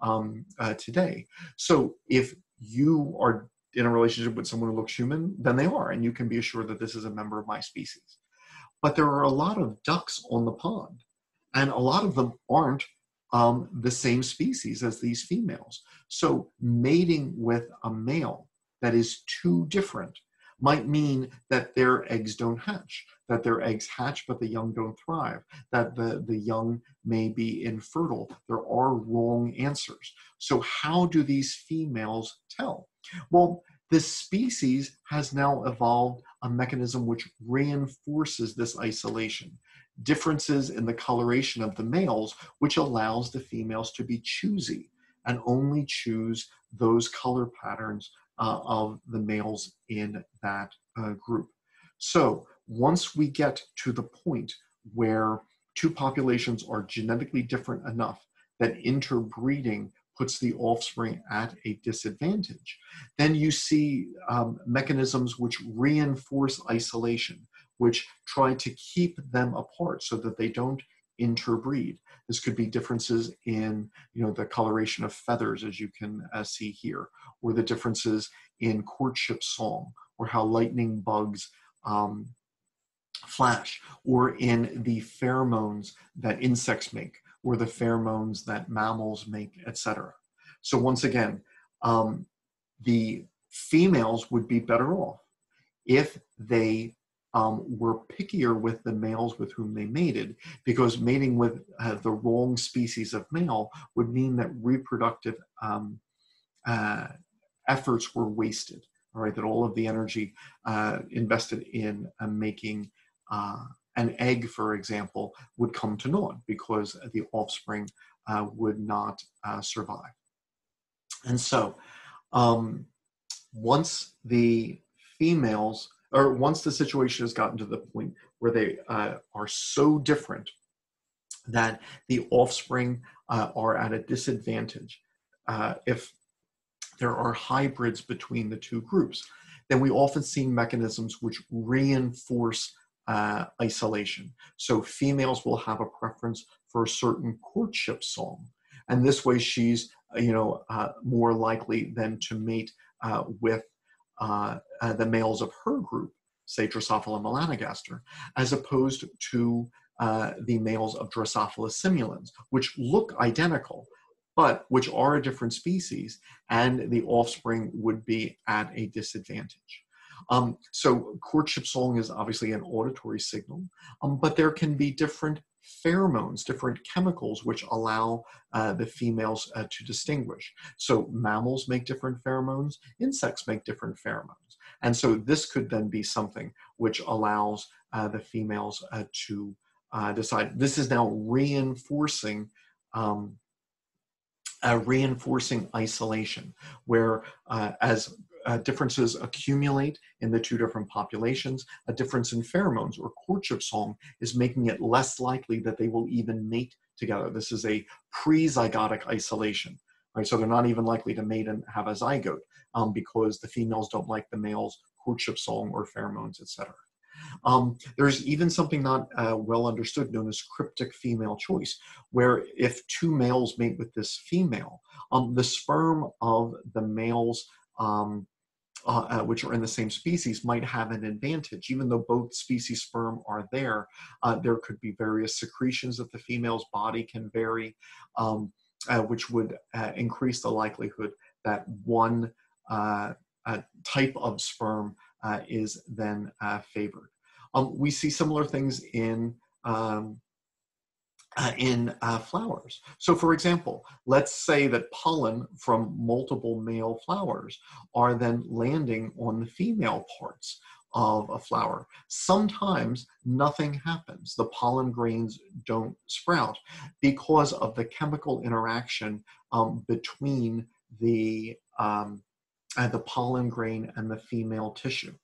um, uh, today. So if you are in a relationship with someone who looks human, then they are, and you can be assured that this is a member of my species. But there are a lot of ducks on the pond, and a lot of them aren't um, the same species as these females. So mating with a male that is too different might mean that their eggs don't hatch, that their eggs hatch but the young don't thrive, that the, the young may be infertile. There are wrong answers. So, how do these females tell? Well, this species has now evolved a mechanism which reinforces this isolation. Differences in the coloration of the males, which allows the females to be choosy and only choose those color patterns uh, of the males in that uh, group. So once we get to the point where two populations are genetically different enough that interbreeding puts the offspring at a disadvantage, then you see um, mechanisms which reinforce isolation, which try to keep them apart so that they don't interbreed. This could be differences in, you know, the coloration of feathers, as you can uh, see here, or the differences in courtship song, or how lightning bugs um, flash, or in the pheromones that insects make, or the pheromones that mammals make, etc. So once again, um, the females would be better off if they um, were pickier with the males with whom they mated because mating with uh, the wrong species of male would mean that reproductive um, uh, efforts were wasted. All right, that all of the energy uh, invested in uh, making uh, an egg, for example, would come to naught because the offspring uh, would not survive. And so, um, once the females or once the situation has gotten to the point where they uh, are so different that the offspring uh, are at a disadvantage uh, if there are hybrids between the two groups then we often see mechanisms which reinforce uh, isolation. So females will have a preference for a certain courtship song and this way she's you know uh, more likely than to mate uh, with uh, uh, the males of her group, say Drosophila melanogaster, as opposed to uh, the males of Drosophila simulans, which look identical, but which are a different species, and the offspring would be at a disadvantage. Um, so courtship song is obviously an auditory signal, um, but there can be different pheromones, different chemicals which allow uh, the females uh, to distinguish. So mammals make different pheromones, insects make different pheromones. And so this could then be something which allows uh, the females uh, to uh, decide. This is now reinforcing um, reinforcing isolation, where uh, as uh, differences accumulate in the two different populations, a difference in pheromones or courtship song is making it less likely that they will even mate together. This is a pre-zygotic isolation, right? So they're not even likely to mate and have a zygote um, because the females don't like the male's courtship song or pheromones, etc. Um, there's even something not uh, well understood known as cryptic female choice, where if two males mate with this female, um, the sperm of the male's um, uh, uh, which are in the same species might have an advantage. Even though both species sperm are there, uh, there could be various secretions that the female's body can vary, um, uh, which would uh, increase the likelihood that one type of sperm is then favored. Um, we see similar things in um, uh, in uh, flowers. So for example, let's say that pollen from multiple male flowers are then landing on the female parts of a flower. Sometimes nothing happens. The pollen grains don't sprout because of the chemical interaction um, between the, um, uh, the pollen grain and the female tissue.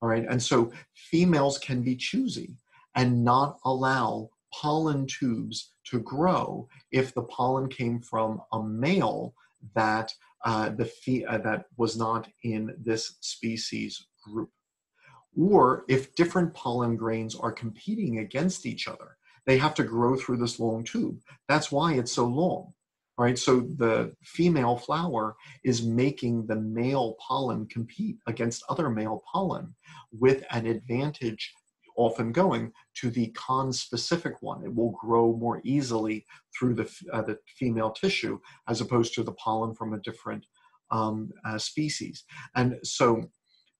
All right, and so females can be choosy and not allow pollen tubes to grow if the pollen came from a male that uh, the fe- uh, that was not in this species group. Or if different pollen grains are competing against each other, they have to grow through this long tube. That's why it's so long. Right, so the female flower is making the male pollen compete against other male pollen with an advantage often going to the conspecific one. It will grow more easily through the, uh, the female tissue as opposed to the pollen from a different um, uh, species. And so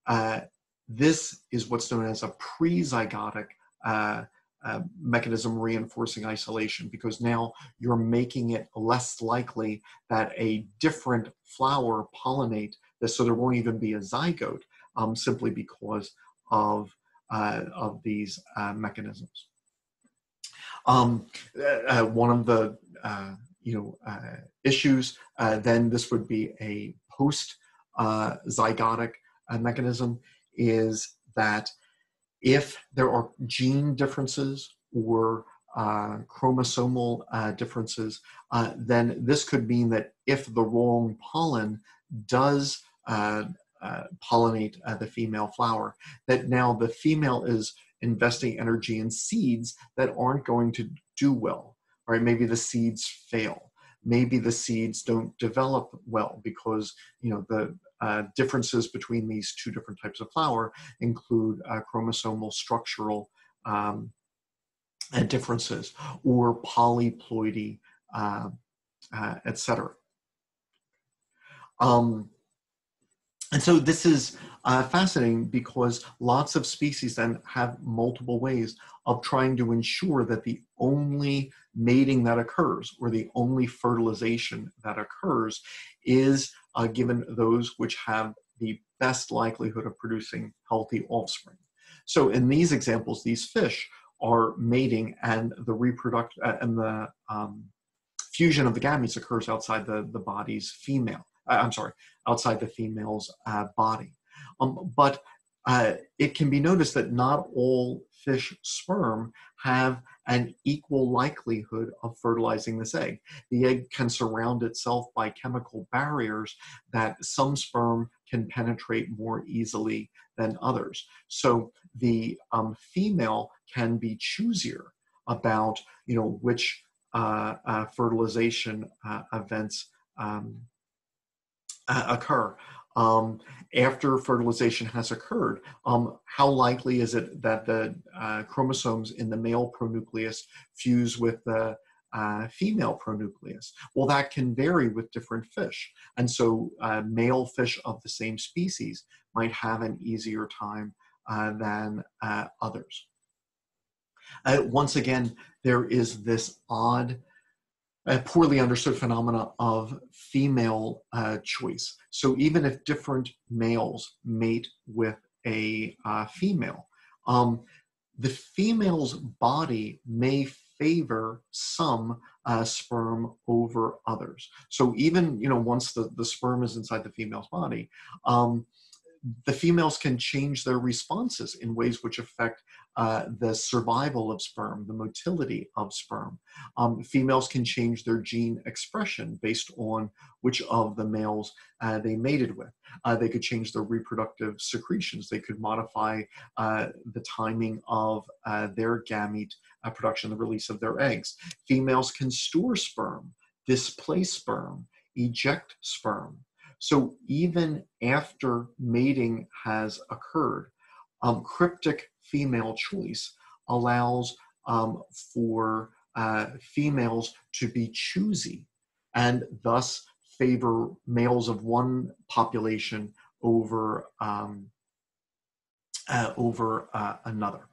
uh, this is what's known as a pre-zygotic uh, uh, mechanism reinforcing isolation because now you're making it less likely that a different flower pollinate this so there won't even be a zygote um, simply because of uh, of these uh, mechanisms. Um, uh, one of the you know issues then this would be a post uh, zygotic uh, mechanism is that if there are gene differences or uh, chromosomal uh, differences, uh, then this could mean that if the wrong pollen does uh, uh, pollinate uh, the female flower, that now the female is investing energy in seeds that aren't going to do well, right? Maybe the seeds fail. Maybe the seeds don't develop well because you know the uh, differences between these two different types of flower include uh, chromosomal structural um, differences or polyploidy, uh, uh etc. Um, and so this is uh, fascinating because lots of species then have multiple ways of trying to ensure that the only mating that occurs or the only fertilization that occurs is uh, given those which have the best likelihood of producing healthy offspring. So in these examples, these fish are mating and the reproduct uh, and the um, fusion of the gametes occurs outside the, the body's female. Uh, I'm sorry, outside the female's uh, body. Um, but uh, it can be noticed that not all fish sperm have an equal likelihood of fertilizing this egg. The egg can surround itself by chemical barriers that some sperm can penetrate more easily than others. So the um, female can be choosier about, you know, which uh, uh, fertilization uh, events um, uh, occur. Um, after fertilization has occurred, um, how likely is it that the uh, chromosomes in the male pronucleus fuse with the uh, female pronucleus? Well, that can vary with different fish. And so, uh, male fish of the same species might have an easier time uh, than uh, others. Uh, once again, there is this odd a poorly understood phenomena of female uh, choice. So even if different males mate with a uh, female, um, the female's body may favor some uh, sperm over others. So even you know once the, the sperm is inside the female's body, um, the females can change their responses in ways which affect uh, the survival of sperm, the motility of sperm. Um, females can change their gene expression based on which of the males uh, they mated with. Uh, they could change their reproductive secretions. They could modify uh, the timing of uh, their gamete uh, production, the release of their eggs. Females can store sperm, displace sperm, eject sperm. So even after mating has occurred, um, cryptic female choice allows um, for uh, females to be choosy and thus favor males of one population over um, uh, over uh, another.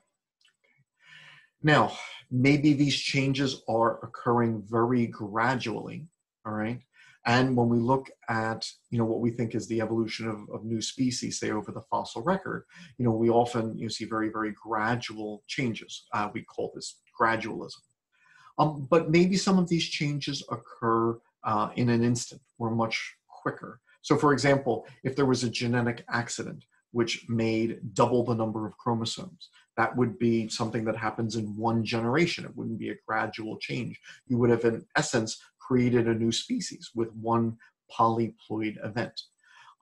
Now, maybe these changes are occurring very gradually, all right? And when we look at, you know, what we think is the evolution of, of new species, say over the fossil record, you know, we often you see very, very gradual changes. Uh, we call this gradualism. Um, but maybe some of these changes occur uh, in an instant or much quicker. So for example, if there was a genetic accident which made double the number of chromosomes, that would be something that happens in one generation. It wouldn't be a gradual change. You would have, in essence, created a new species with one polyploid event.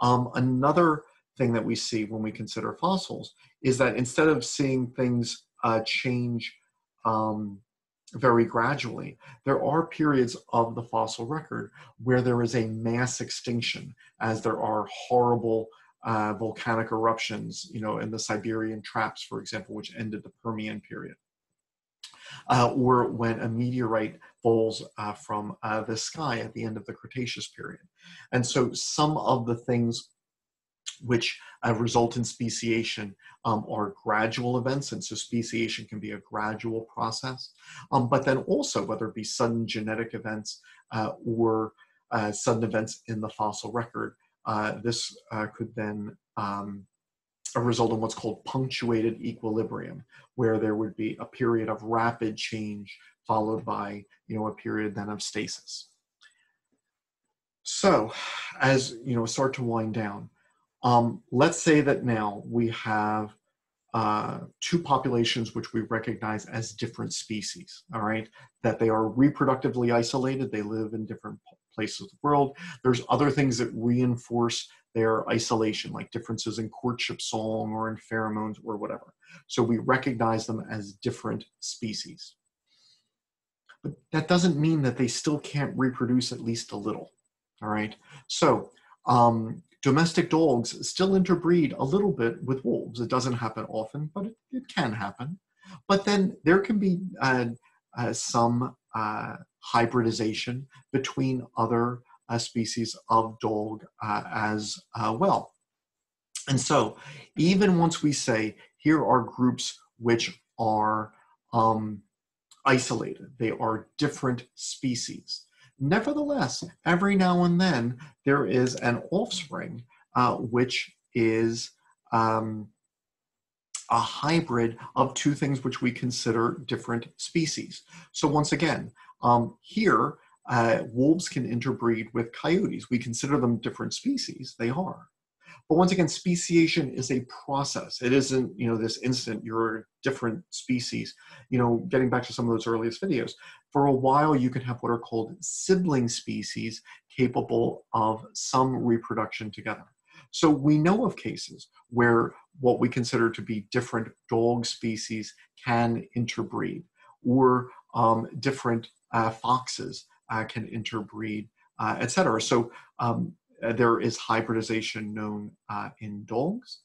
Um, another thing that we see when we consider fossils is that instead of seeing things uh, change um, very gradually, there are periods of the fossil record where there is a mass extinction, as there are horrible uh, volcanic eruptions, you know, in the Siberian traps, for example, which ended the Permian period uh, or when a meteorite falls uh, from uh, the sky at the end of the Cretaceous period. And so some of the things which uh, result in speciation um, are gradual events, and so speciation can be a gradual process. Um, but then also, whether it be sudden genetic events uh, or uh, sudden events in the fossil record, this could then um, result in what's called punctuated equilibrium, where there would be a period of rapid change followed by you know a period then of stasis. So, as you know, start to wind down. Um, let's say that now we have uh, two populations which we recognize as different species, all right? That they are reproductively isolated, they live in different places of the world. There's other things that reinforce their isolation, like differences in courtship song or in pheromones or whatever. So we recognize them as different species. But that doesn't mean that they still can't reproduce at least a little, all right? So um, domestic dogs still interbreed a little bit with wolves. It doesn't happen often, but it, it can happen. But then there can be uh, uh, some uh, hybridization between other uh, species of dog uh, as uh, well. And so, even once we say here are groups which are um, isolated, they are different species, Nevertheless, every now and then there is an offspring uh, which is um, a hybrid of two things which we consider different species. So once again, um, here, uh, wolves can interbreed with coyotes. We consider them different species. They are. But once again, speciation is a process. It isn't, you know, this instant you're different species. You know, getting back to some of those earliest videos, for a while you can have what are called sibling species capable of some reproduction together. So we know of cases where what we consider to be different dog species can interbreed, or um, different uh, foxes uh, can interbreed, uh, etc. So um, there is hybridization known uh, in dogs.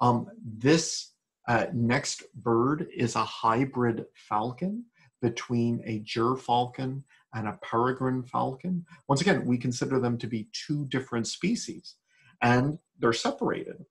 Um, this uh, next bird is a hybrid falcon between a gyrfalcon and a peregrine falcon. Once again, we consider them to be two different species and they're separated.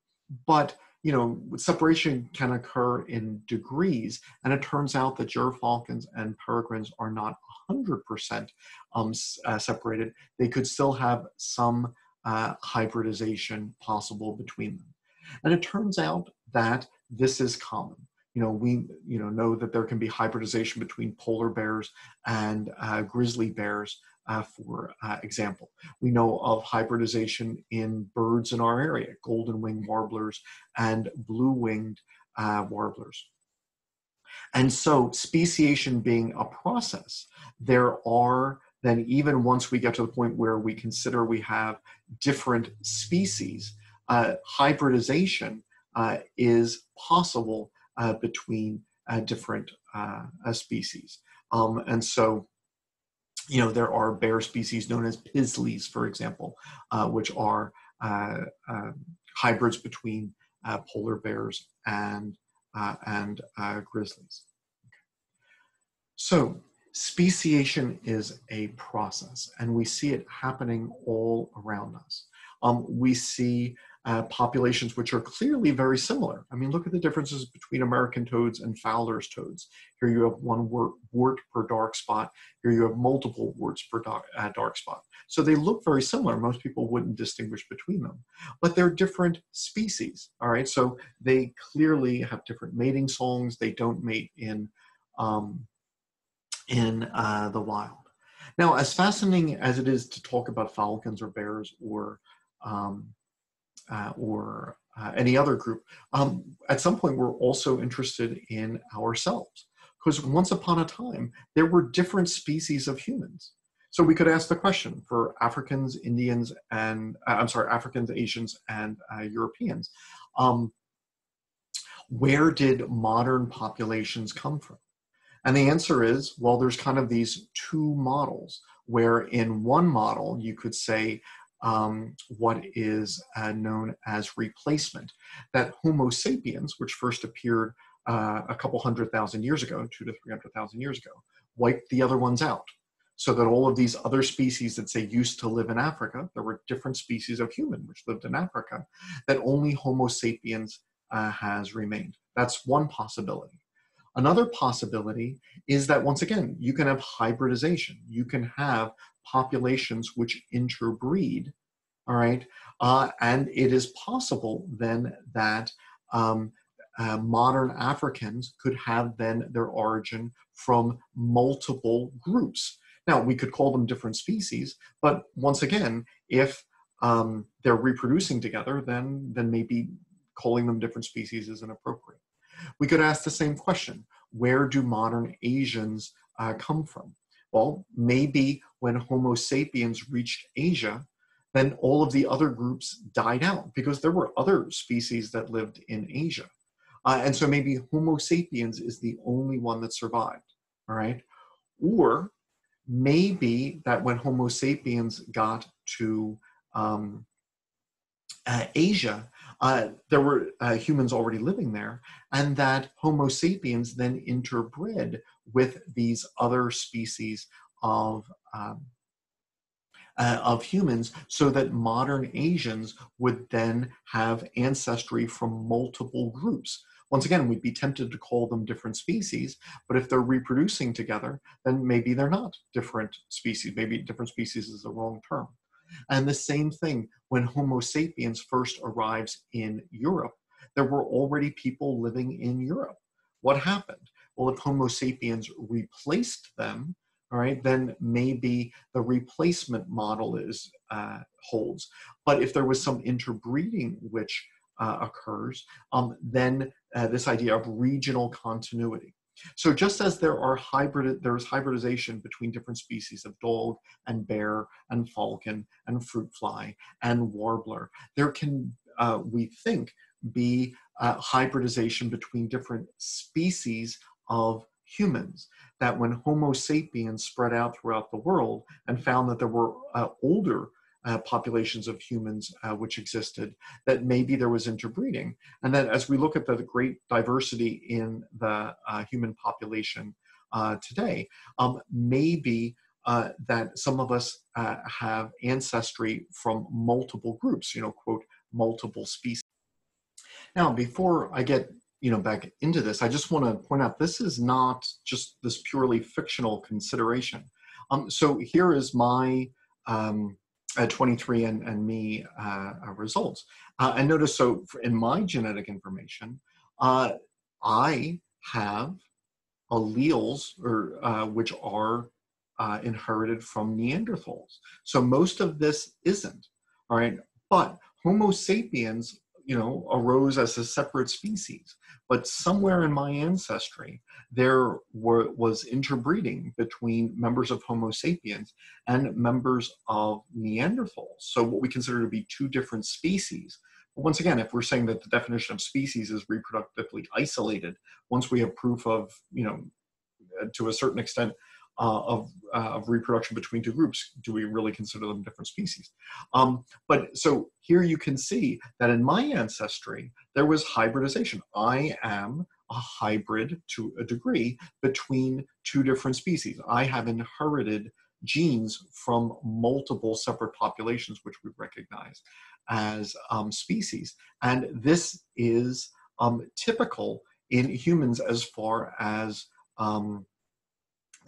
But you know, separation can occur in degrees, and it turns out that gyrfalcons and peregrines are not 100% um, uh, separated. They could still have some uh, hybridization possible between them. And it turns out that this is common. You know, we you know know that there can be hybridization between polar bears and uh, grizzly bears, uh, for uh, example. We know of hybridization in birds in our area, golden winged warblers and blue winged uh, warblers. And so, speciation being a process, there are then even once we get to the point where we consider we have different species, uh, hybridization uh, is possible uh, between uh, different uh, uh, species. Um, and so, you know, there are bear species known as pizzlies, for example, which are um, hybrids between polar bears and, and grizzlies. So speciation is a process, and we see it happening all around us. Um, we see uh, populations which are clearly very similar. I mean, look at the differences between American toads and Fowler's toads. Here you have one wart, wart per dark spot. Here you have multiple warts per dark, uh, dark spot. So they look very similar. Most people wouldn't distinguish between them, but they're different species. All right, so they clearly have different mating songs. They don't mate in um, in uh, the wild. Now, as fascinating as it is to talk about falcons or bears or um, uh, or uh, any other group, um, at some point we're also interested in ourselves because once upon a time there were different species of humans. So we could ask the question for Africans, Indians, and uh, I'm sorry, Africans, Asians, and uh, Europeans. Um, where did modern populations come from? And the answer is well, there's kind of these two models, where in one model, you could say um, what is uh, known as replacement, that Homo sapiens, which first appeared uh, a couple hundred thousand years ago, two to 300,000 years ago, wiped the other ones out. So that all of these other species that say used to live in Africa, there were different species of human which lived in Africa, that only Homo sapiens uh, has remained. That's one possibility. Another possibility is that once again, you can have hybridization. You can have populations which interbreed, all right? Uh, and it is possible then that um, uh, modern Africans could have then their origin from multiple groups. Now, we could call them different species, but once again, If um, they're reproducing together, then, then maybe calling them different species is inappropriate. We could ask the same question where do modern Asians uh, come from? Well, maybe when Homo sapiens reached Asia, then all of the other groups died out because there were other species that lived in Asia. Uh, and so maybe Homo sapiens is the only one that survived, all right? Or maybe that when Homo sapiens got to um, uh, Asia, uh, there were uh, humans already living there, and that Homo sapiens then interbred with these other species of um, uh, of humans so that modern Asians would then have ancestry from multiple groups. Once again, we'd be tempted to call them different species, but if they're reproducing together, then maybe they're not different species. Maybe different species is the wrong term. And the same thing when Homo sapiens first arrives in Europe, there were already people living in Europe. What happened? Well, if Homo sapiens replaced them, all right, then maybe the replacement model is uh, holds. But if there was some interbreeding which uh, occurs, um, then uh, this idea of regional continuity. So just as there are hybrid, there is hybridization between different species of dog and bear and falcon and fruit fly and warbler, there can, uh, we think, be uh, hybridization between different species of humans. That when Homo sapiens spread out throughout the world and found that there were uh, older uh, populations of humans uh, which existed, that maybe there was interbreeding. And that as we look at the great diversity in the uh, human population uh, today, um, maybe uh, that some of us uh, have ancestry from multiple groups, you know, quote, multiple species. Now, before I get you know back into this, I just want to point out this is not just this purely fictional consideration. Um, so here is my um, uh, 23 and, and me uh, uh, results. Uh, and notice, so in my genetic information, uh, I have alleles or uh, which are inherited from Neanderthals. So most of this isn't, all right? But Homo sapiens you know, arose as a separate species. But somewhere in my ancestry, there were, was interbreeding between members of Homo sapiens and members of Neanderthals. So what we consider to be two different species. But once again, if we're saying that the definition of species is reproductively isolated, once we have proof of, you know, to a certain extent, uh, of, uh, of reproduction between two groups. Do we really consider them different species? Um, but so here you can see that in my ancestry, there was hybridization. I am a hybrid to a degree between two different species. I have inherited genes from multiple separate populations, which we recognize as um, species. And this is um, typical in humans as far as um,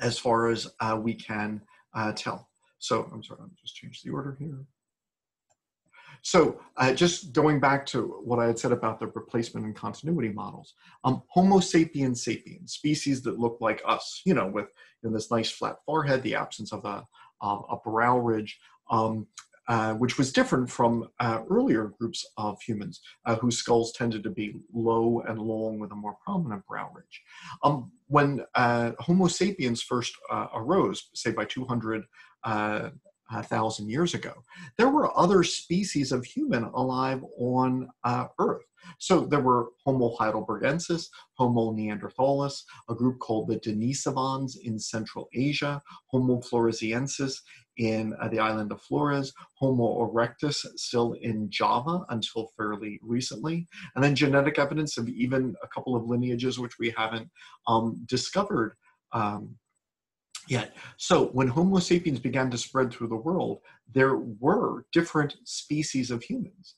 as far as uh, we can uh, tell. So I'm sorry, I'm just change the order here. So uh, just going back to what I had said about the replacement and continuity models, um, Homo sapiens sapiens, species that look like us, you know, with you know, this nice flat forehead, the absence of a, of a brow ridge, um, uh, which was different from uh, earlier groups of humans uh, whose skulls tended to be low and long with a more prominent brow ridge. Um, when uh, Homo sapiens first arose, say by 200 thousand years ago, there were other species of human alive on Earth. So there were Homo heidelbergensis, Homo neanderthalis, a group called the Denisovans in Central Asia, Homo floresiensis in uh, the island of Flores, Homo erectus still in Java until fairly recently, and then genetic evidence of even a couple of lineages which we haven't um, discovered um, yet. So when Homo sapiens began to spread through the world, there were different species of humans.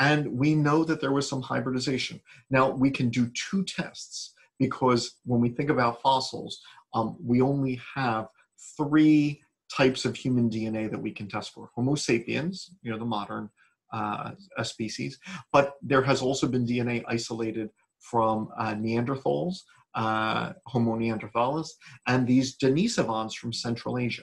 And we know that there was some hybridization. Now, we can do two tests because when we think about fossils, um, we only have three types of human DNA that we can test for. Homo sapiens, you know, the modern uh, species, but there has also been DNA isolated from uh, Neanderthals, uh, Homo neanderthalis, and these Denisovans from Central Asia.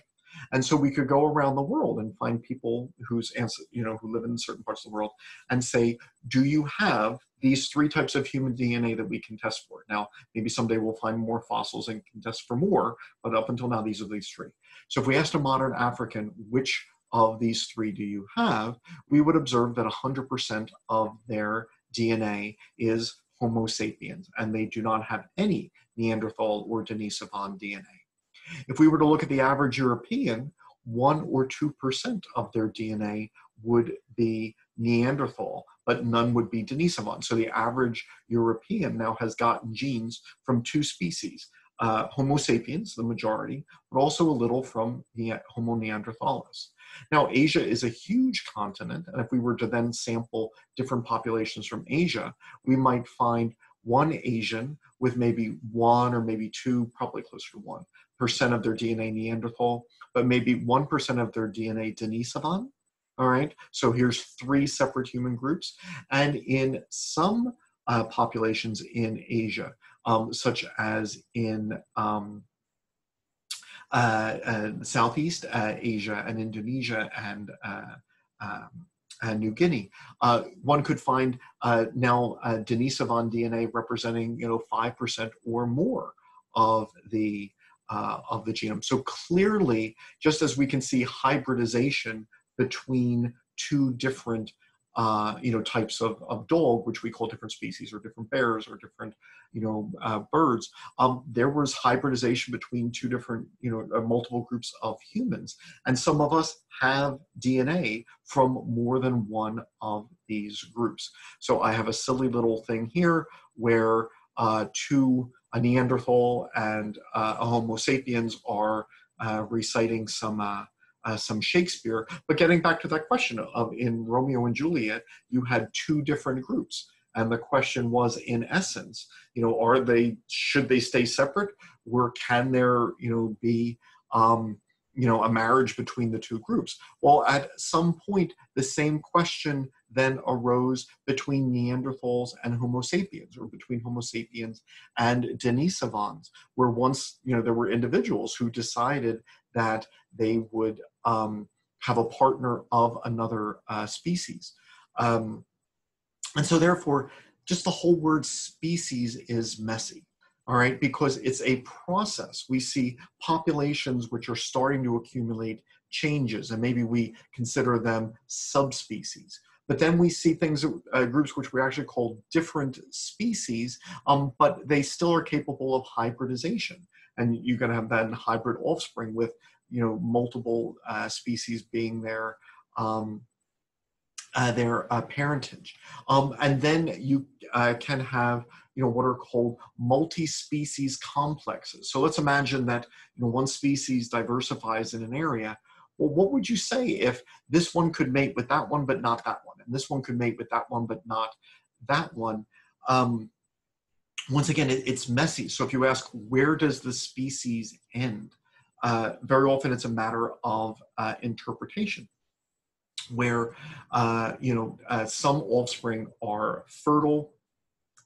And so we could go around the world and find people whose you know who live in certain parts of the world and say, do you have these three types of human DNA that we can test for? Now, maybe someday we'll find more fossils and can test for more, but up until now, these are these three. So if we asked a modern African which of these three do you have, we would observe that 100% of their DNA is Homo sapiens, and they do not have any Neanderthal or Denisovan DNA. If we were to look at the average European, 1 or 2% of their DNA would be Neanderthal, but none would be Denisovan. So the average European now has gotten genes from two species, uh, Homo sapiens, the majority, but also a little from the Homo neanderthalis. Now, Asia is a huge continent, and if we were to then sample different populations from Asia, we might find one Asian with maybe one or maybe two, probably closer to one of their DNA Neanderthal, but maybe one percent of their DNA Denisovan. All right, so here's three separate human groups, and in some uh, populations in Asia, um, such as in um, uh, uh, Southeast uh, Asia and Indonesia and uh, um, and New Guinea. Uh, one could find uh, now uh, Denisovan DNA representing, you know, five percent or more of the uh, of the genome. So clearly, just as we can see hybridization between two different uh, you know, types of, of dog, which we call different species, or different bears, or different, you know, uh, birds. Um, there was hybridization between two different, you know, uh, multiple groups of humans, and some of us have DNA from more than one of these groups. So I have a silly little thing here where uh, two a Neanderthal and uh, a Homo sapiens are uh, reciting some uh, some Shakespeare. But getting back to that question of in Romeo and Juliet, you had two different groups. And the question was, in essence, you know, are they should they stay separate, or can there, you know, be, um, you know, a marriage between the two groups? Well, at some point, the same question then arose between Neanderthals and Homo sapiens, or between Homo sapiens and Denisovans, where once, you know, there were individuals who decided that they would um, have a partner of another uh, species. Um, and so therefore, just the whole word species is messy, all right, because it's a process. We see populations which are starting to accumulate changes, and maybe we consider them subspecies. But then we see things, uh, groups which we actually call different species, um, but they still are capable of hybridization. And you're going to have then hybrid offspring with you know multiple uh, species being their um, uh, their uh, parentage, um, and then you uh, can have you know what are called multi-species complexes. So let's imagine that you know one species diversifies in an area. Well, what would you say if this one could mate with that one but not that one, this one could mate with that one but not that one? Um, once again, it, it's messy. So if you ask, where does the species end? uh, very often it's a matter of uh, interpretation where uh, you know uh, some offspring are fertile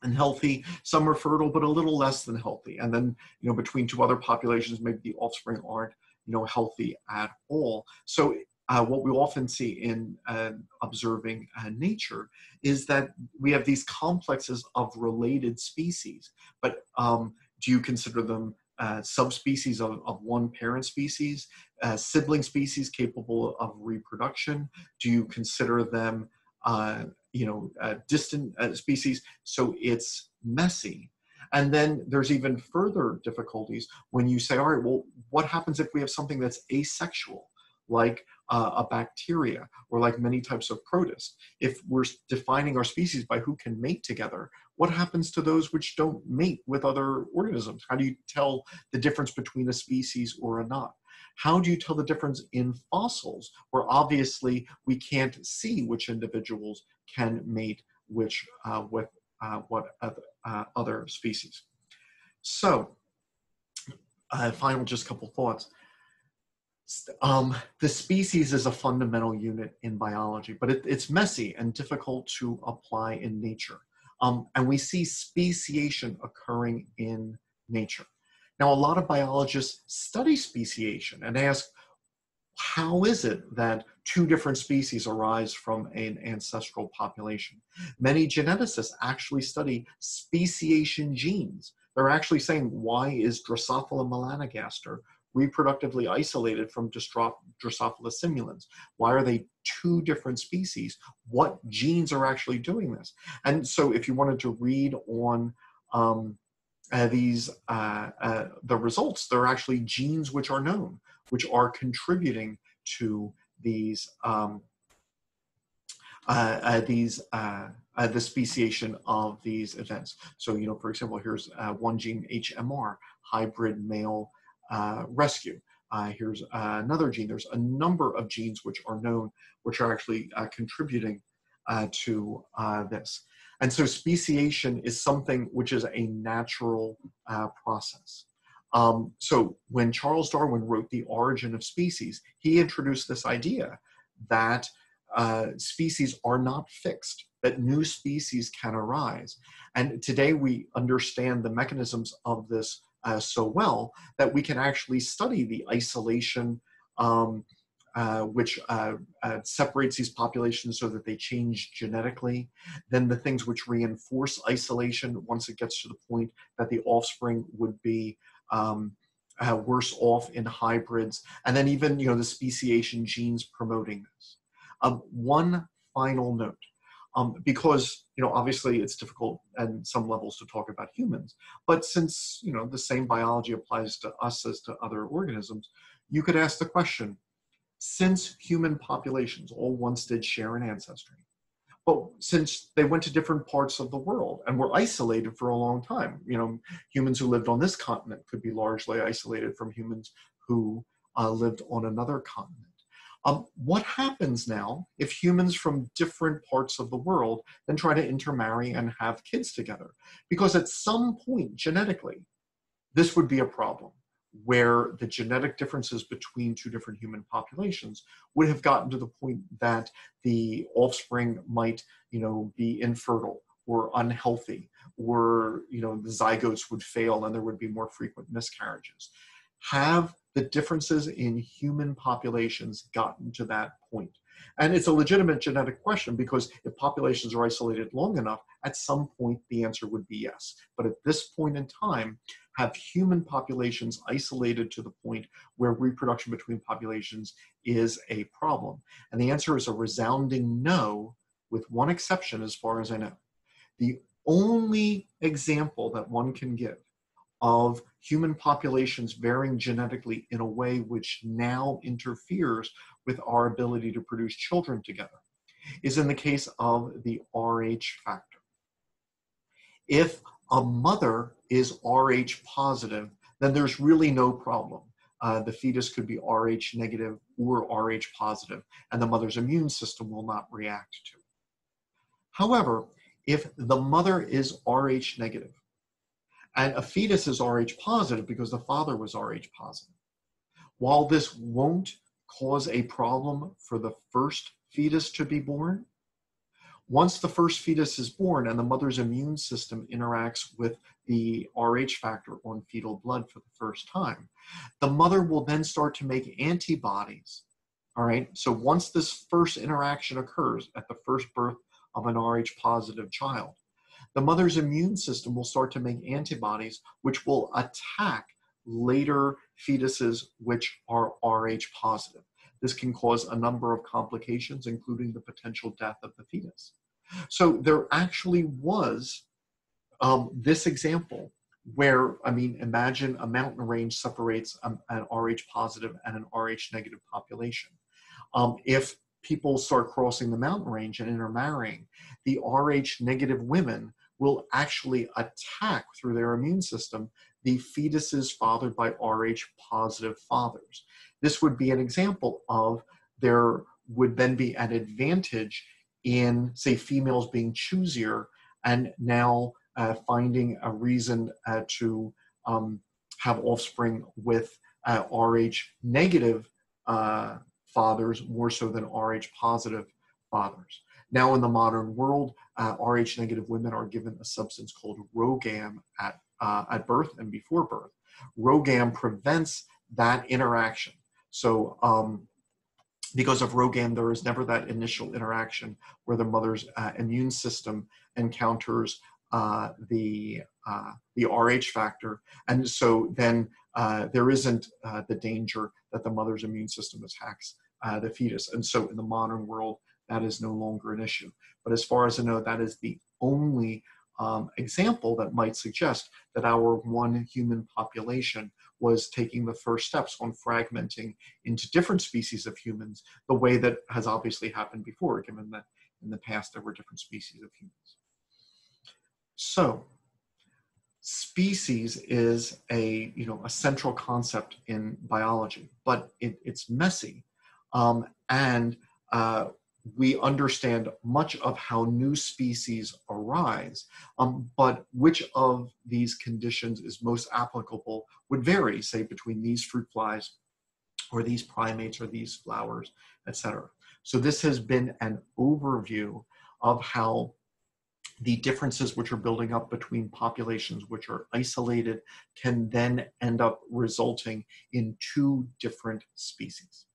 and healthy some are fertile but a little less than healthy and then you know between two other populations maybe the offspring aren't you know healthy at all so uh, what we often see in uh, observing uh, nature is that we have these complexes of related species, but um, do you consider them uh, subspecies of, of one parent species, uh, sibling species capable of reproduction? Do you consider them, uh, you know, distant species? So it's messy. And then there's even further difficulties when you say, all right, well, what happens if we have something that's asexual? like uh, a bacteria or like many types of protists. If we're defining our species by who can mate together, what happens to those which don't mate with other organisms? How do you tell the difference between a species or a not? How do you tell the difference in fossils, where obviously we can't see which individuals can mate which uh, with uh, what other, uh, other species? So, uh, final just a couple thoughts um, the species is a fundamental unit in biology, but it, it's messy and difficult to apply in nature. Um, and we see speciation occurring in nature. Now, a lot of biologists study speciation and ask, how is it that two different species arise from an ancestral population? Many geneticists actually study speciation genes. They're actually saying, why is Drosophila melanogaster reproductively isolated from Drosophila simulans? Why are they two different species? What genes are actually doing this? And so if you wanted to read on um, uh, these, uh, uh, the results, there are actually genes which are known, which are contributing to these, um, uh, uh, these uh, the speciation of these events. So, you know, for example, here's one gene, HMR, hybrid male rescue. Uh, here's uh, another gene. There's a number of genes which are known, which are actually uh, contributing to this. And so speciation is something which is a natural uh, process. Um, so when Charles Darwin wrote The Origin of Species, he introduced this idea that uh, species are not fixed, that new species can arise. And today we understand the mechanisms of this uh, so well that we can actually study the isolation um, uh, which uh, uh, separates these populations so that they change genetically. Then the things which reinforce isolation once it gets to the point that the offspring would be um, uh, worse off in hybrids. And then even, you know, the speciation genes promoting this. Um, one final note. Um, because you know obviously it's difficult at some levels to talk about humans but since you know the same biology applies to us as to other organisms you could ask the question since human populations all once did share an ancestry. But since they went to different parts of the world and were isolated for a long time, you know, humans who lived on this continent could be largely isolated from humans who uh, lived on another continent. Um, what happens now if humans from different parts of the world then try to intermarry and have kids together? Because at some point, genetically, this would be a problem where the genetic differences between two different human populations would have gotten to the point that the offspring might, you know, be infertile or unhealthy, or you know, the zygotes would fail and there would be more frequent miscarriages. Have the differences in human populations gotten to that point? And it's a legitimate genetic question because if populations are isolated long enough, at some point the answer would be yes. But at this point in time, have human populations isolated to the point where reproduction between populations is a problem? And the answer is a resounding no, with one exception as far as I know. The only example that one can give of human populations varying genetically in a way which now interferes with our ability to produce children together is in the case of the RH factor. If a mother is Rh positive, then there's really no problem. Uh, the fetus could be Rh negative or Rh positive, and the mother's immune system will not react to it. However, if the mother is Rh negative and a fetus is Rh positive because the father was Rh positive, while this won't cause a problem for the first fetus to be born, once the first fetus is born and the mother's immune system interacts with the Rh factor on fetal blood for the first time, the mother will then start to make antibodies. All right, so once this first interaction occurs at the first birth of an Rh positive child, the mother's immune system will start to make antibodies which will attack later fetuses which are Rh positive. This can cause a number of complications, including the potential death of the fetus. So there actually was um, this example where, I mean, imagine a mountain range separates an Rh positive and an Rh negative population. Um, if people start crossing the mountain range and intermarrying, the Rh negative women will actually attack through their immune system the fetuses fathered by Rh positive fathers. This would be an example of there would then be an advantage in, say, females being choosier and now uh, finding a reason uh, to um, have offspring with uh, Rh negative uh, fathers more so than Rh positive fathers. Now, in the modern world, uh, Rh negative women are given a substance called RhoGAM at, uh, at birth and before birth. RhoGAM prevents that interaction. So, um, because of RhoGAM, there is never that initial interaction where the mother's uh, immune system encounters uh, the uh, the Rh factor, and so then uh, there isn't the danger that the mother's immune system attacks the fetus. And so in the modern world, that is no longer an issue. But as far as I know, that is the only um, example that might suggest that our one human population was taking the first steps on fragmenting into different species of humans, the way that has obviously happened before, given that in the past there were different species of humans. So, species is a you know a central concept in biology, but it, it's messy, um, and uh, we understand much of how new species arise, um, but which of these conditions is most applicable would vary, say, between these fruit flies or these primates or these flowers, etc. So this has been an overview of how the differences which are building up between populations which are isolated can then end up resulting in two different species.